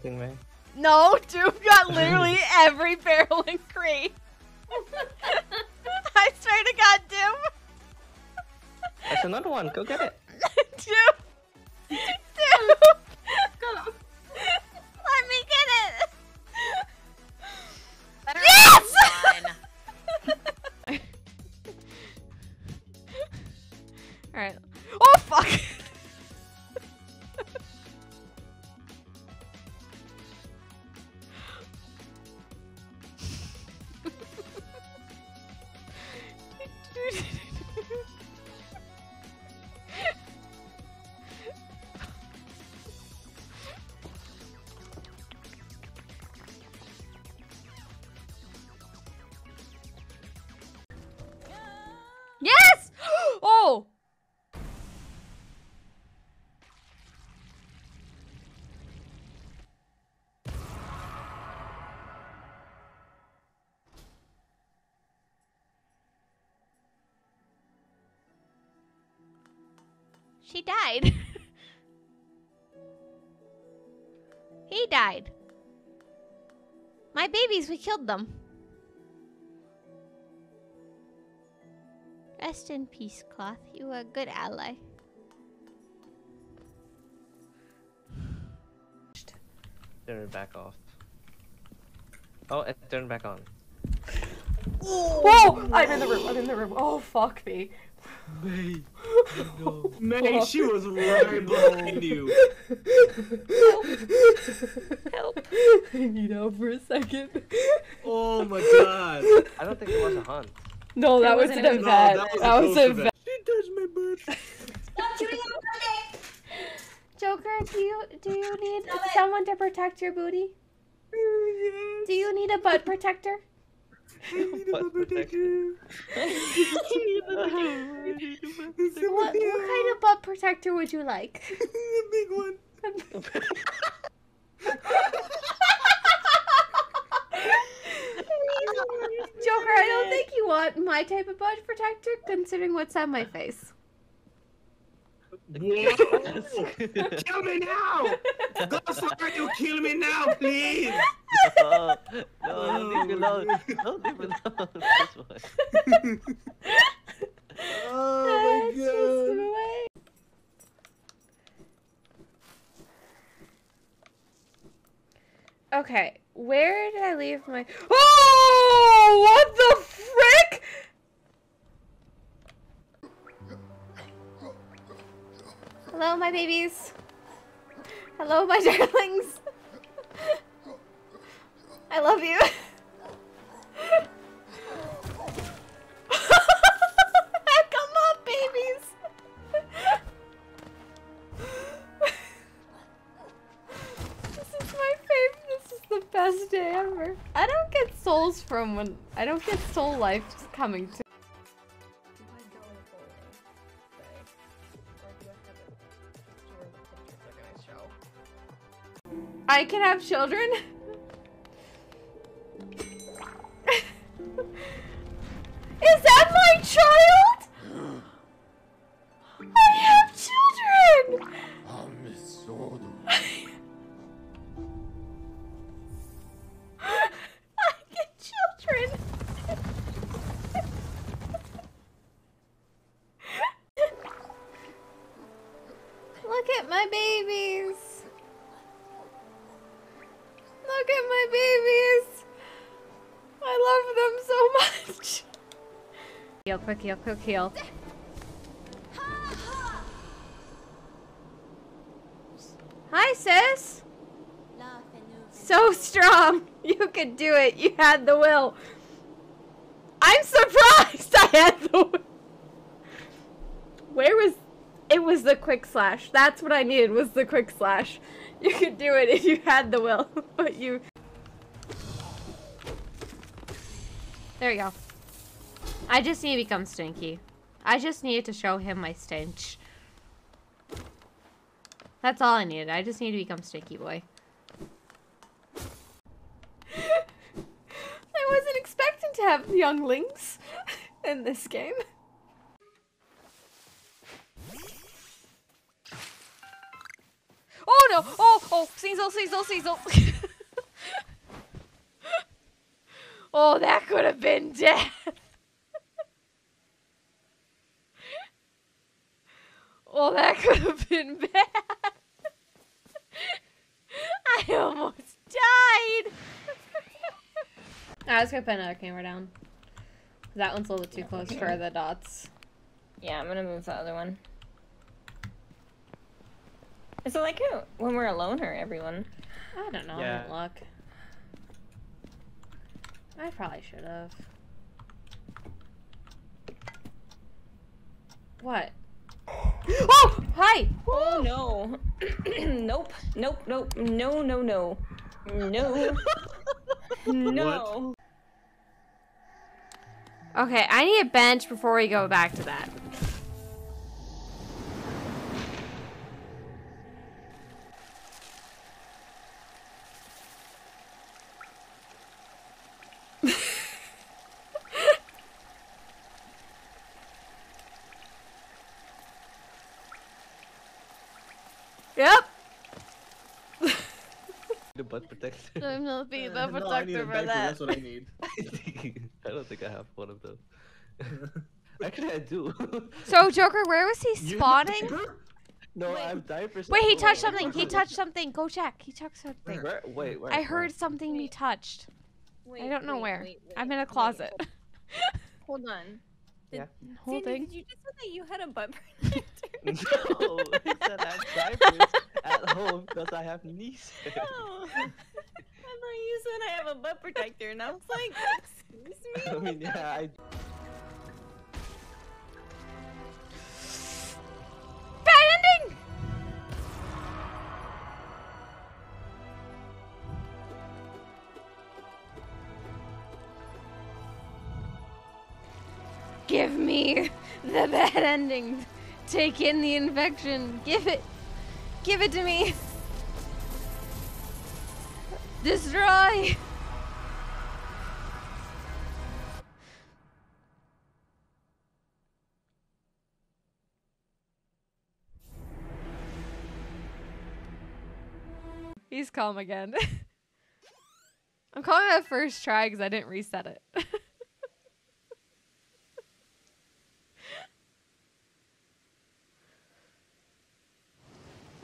Thing, man.
No, dude got literally every barrel in crate. I swear to God, Doom.
That's another one. Go get it.
Doom. She died. he died. My babies, we killed them. Rest in peace, Cloth. You were a good ally.
Turn it back off. Oh, it turned back on.
Whoa! I'm in the room. I'm in the room. Oh fuck me.
Mae. She was right behind you.
Help! help. I need help for a second.
Oh my god.
I don't think it was a hunt.
No, that was
wasn't
an
No,
event.
that was a
that was
close
an
event.
event.
She touched my butt.
Stop shooting on my
Joker, do you do you need someone to protect your booty? Do you need a butt protector?
Butt protector.
what, what kind of butt protector would you like?
A big one.
Joker, I don't think you want my type of butt protector, considering what's on my face.
Kill me now! Ghost, are you kill me now, please?
Oh, no, no, leave me alone. No, leave me alone. One.
Oh my god.
Okay, where did I leave my? Oh, what the Hello, my babies. Hello, my darlings. I love you. Come on, babies. This is my favorite. This is the best day ever. I don't get souls from when I don't get soul life coming to. I can have children. quick heal, quick heal. Hi, sis. So strong. You could do it. You had the will. I'm surprised I had the will. Where was... It was the quick slash. That's what I needed was the quick slash. You could do it if you had the will. But you... There you go. I just need to become stinky. I just needed to show him my stench. That's all I needed. I just need to become stinky boy. I wasn't expecting to have younglings in this game. Oh no! Oh, oh, Cecil, Cecil, Cecil. oh, that could have been death. oh, that could have been bad. I almost died. I was gonna put another camera down. That one's a little bit too close for the dots.
Yeah, I'm gonna move the other one. Is it like it when we're alone or everyone?
I don't know.
Yeah.
Look. I probably should have. What? Hi!
Oh no. nope. Nope. Nope. No. No. No. No. no.
Okay, I need a bench before we go back to that. Yep.
The butt protector.
I'm not being the
Uh, no, I need a
protector for
diaper.
that.
That's what I need.
I don't think I have one of those. Actually, I do.
So Joker, where was he
You
spawning?
diaper? No, I have diapers.
Wait, he touched
I
something. He touched something. Go check. He touched something.
Where? Wait, where?
I heard something be touched.
Wait,
I don't know
wait,
where.
wait,
I'm in a
wait,
closet.
Hold on.
Yeah.
Sandy,
Holding.
did you just say that you had a butt protector?
No, I said I have diapers at home because I have nieces.
Oh. I thought you said I have a butt protector, and I was like, excuse me?
I mean, yeah, I.
Give me the bad ending. Take in the infection. Give it. Give it to me. Destroy. He's calm again. I'm calling that first try because I didn't reset it.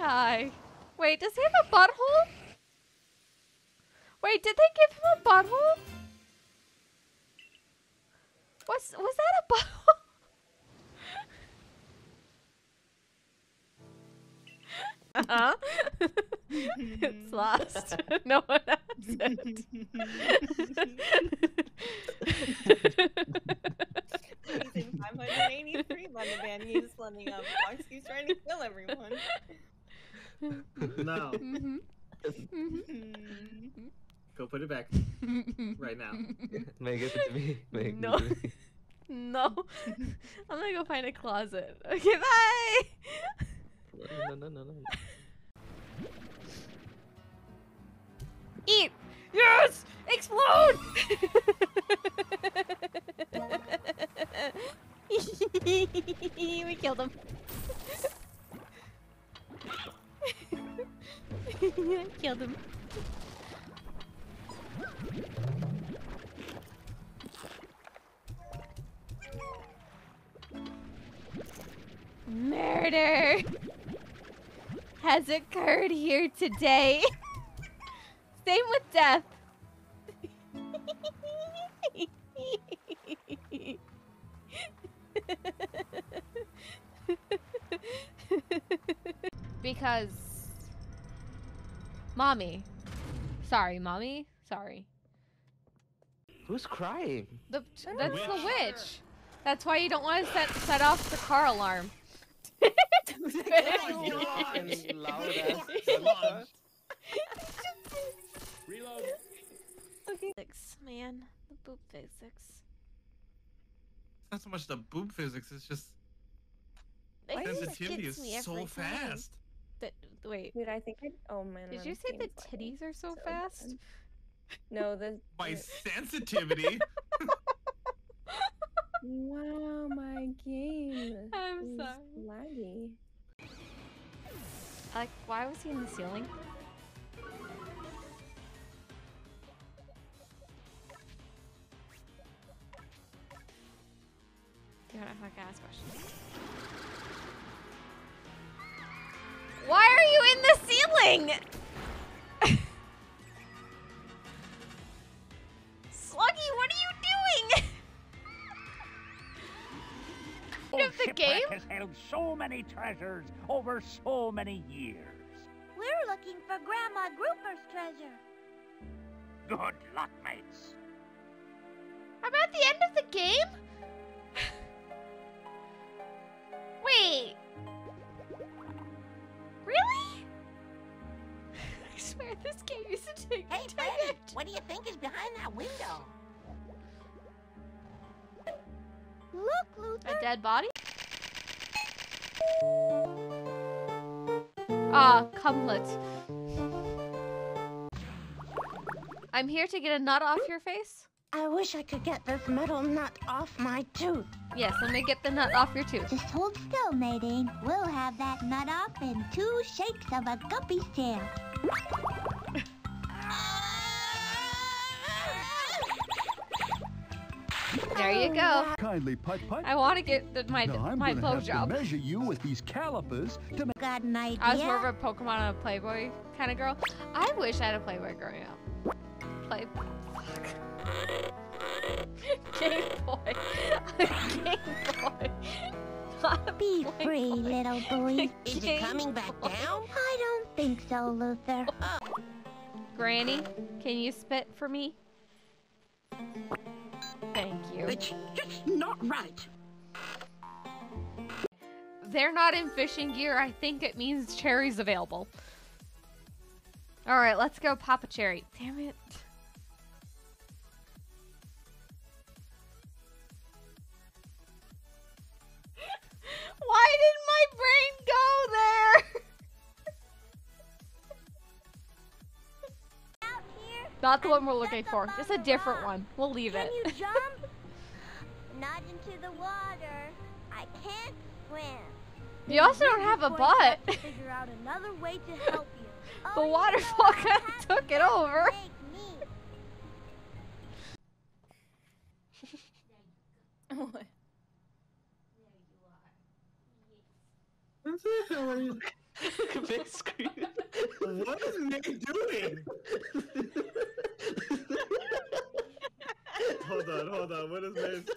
Hi. Wait, does he have a butthole? Wait, did they give him a butthole? Was was that a butthole? Uh-huh. it's lost. no one has it.
Using 583 by the band he's slumming up. Keeps trying to kill everyone.
No.
Mhm.
Mm-hmm.
Go put it back. right now.
Mae give it to me. Mae give
No.
to me.
No. I'm gonna go find a closet. Okay, bye.
No, no, no, no, no.
Eat. Yes. Explode. we killed him. I killed him. Murder has occurred here today. Same with death. because mommy. Sorry mommy. Sorry.
Who's crying?
the that's the witch. that's why you don't want to set set off the car alarm.
Fucking loud.
Reload.
physics man. The boob physics.
It's not so much the boob physics, it's just
It just
sensitivity
gets
is
me
so
every time.
fast.
That wait.
Dude, I think I. Oh man.
Did you say the titties are so
so
fast?
bad. No, the.
My sensitivity.
Wow, my game.
I'm
is
sorry.
Laggy.
Like, why was he in the ceiling? You don't know if I can ask questions. Why are you in the ceiling? Sluggy, what are you doing?
Oh,
if the game
so many treasures over so many years.
We're looking for Grandma Grouper's treasure.
Good luck, mates.
I'm at the end of the game? Wait. Really? I swear this game used to take
Hey,
me
Freddi, what do you think is behind that window?
Look, Luther.
A dead body? Ah, cumlet. I'm here to get a nut off your face.
I wish I could get this metal nut off my tooth.
Yes, let me get the nut off your tooth.
Just hold still, Nadine. We'll have that nut off in two shakes of a guppy's tail.
There you go.
Oh, Kindly putt putt.
I want to get the, my
Now I'm
my
gonna have
blowjob.
measure you with these calipers to make.
Got an idea?
I was more of a Pokemon and a Playboy kind of girl. I wish I had a Playboy growing up. Play. Game Boy. Game Boy. Not
Be free, little boy.
Is
Game
it coming back down?
I don't think so, Luther.
Granny, can you spit for me? Thank you.
It's just not right.
They're not in fishing gear. I think it means cherries available. All right, let's go pop a cherry. Damn it. Why did my brain go there? Not the one we're looking for. Just a different one. We'll leave
Can
it.
you jump? Not into the water. I can't swim.
You also don't have a
Going to have
butt.
Figure out another way to help you.
The
Oh, you
waterfall
know,
kind of took it over.
What?
What the hell are you?
Big screen.
What is Nick doing? hold on, hold on. What is Mae?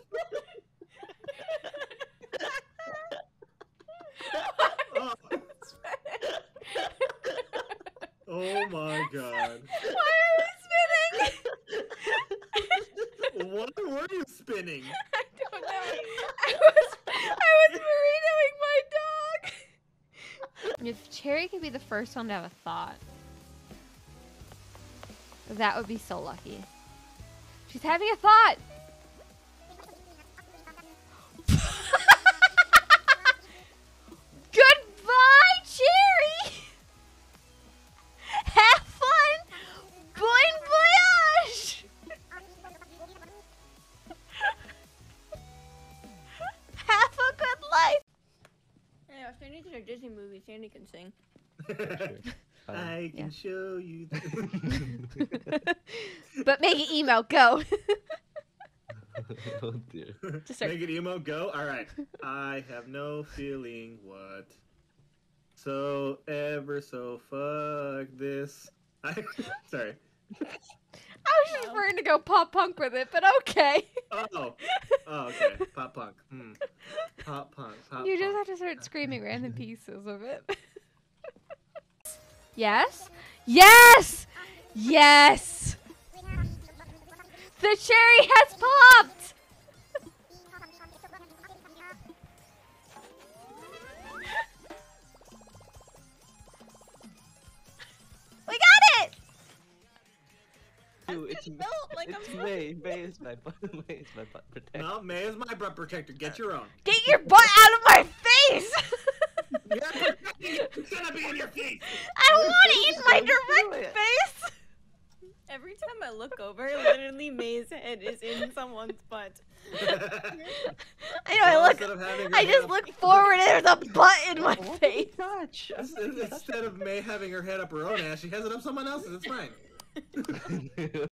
Oh. oh my god.
Why are we spinning?
What were you spinning?
I don't know. I was I was burritoing my dog. If could be the first one to have a thought, that would be so lucky. She's having a thought. Goodbye, Cherry. Have fun. Bon voyage. Have a good life.
Yeah, Sandy did a Disney movie. Sandy can sing.
I can show you.
But make it emo. Go.
oh dear.
Just start-
Make it emo. Go. All right. I have no feeling what. So ever so fuck this. I, sorry.
I was just referring to go pop punk with it, but okay.
Oh. Oh, okay. Pop punk. Hmm. Pop punk. Pop
you just
punk.
have to start screaming random pieces of it. Yes? Yes! Yes! The cherry has popped! We got it!
Dude, it's,
felt like
it's
I'm
Mae. Mae is my butt. Mae is my butt protector.
No, Mae is my butt protector. Get your own.
Get your butt out of my face!
You're. It's gonna be in your face.
I don't want it in my direct face!
Every time I look over, literally Mae's head is in someone's butt.
I know, I look.
instead of
I just
up-
look forward and there's a butt in my face.
Touch.
Instead of May having her head up her own ass, she has it up someone else's. It's fine.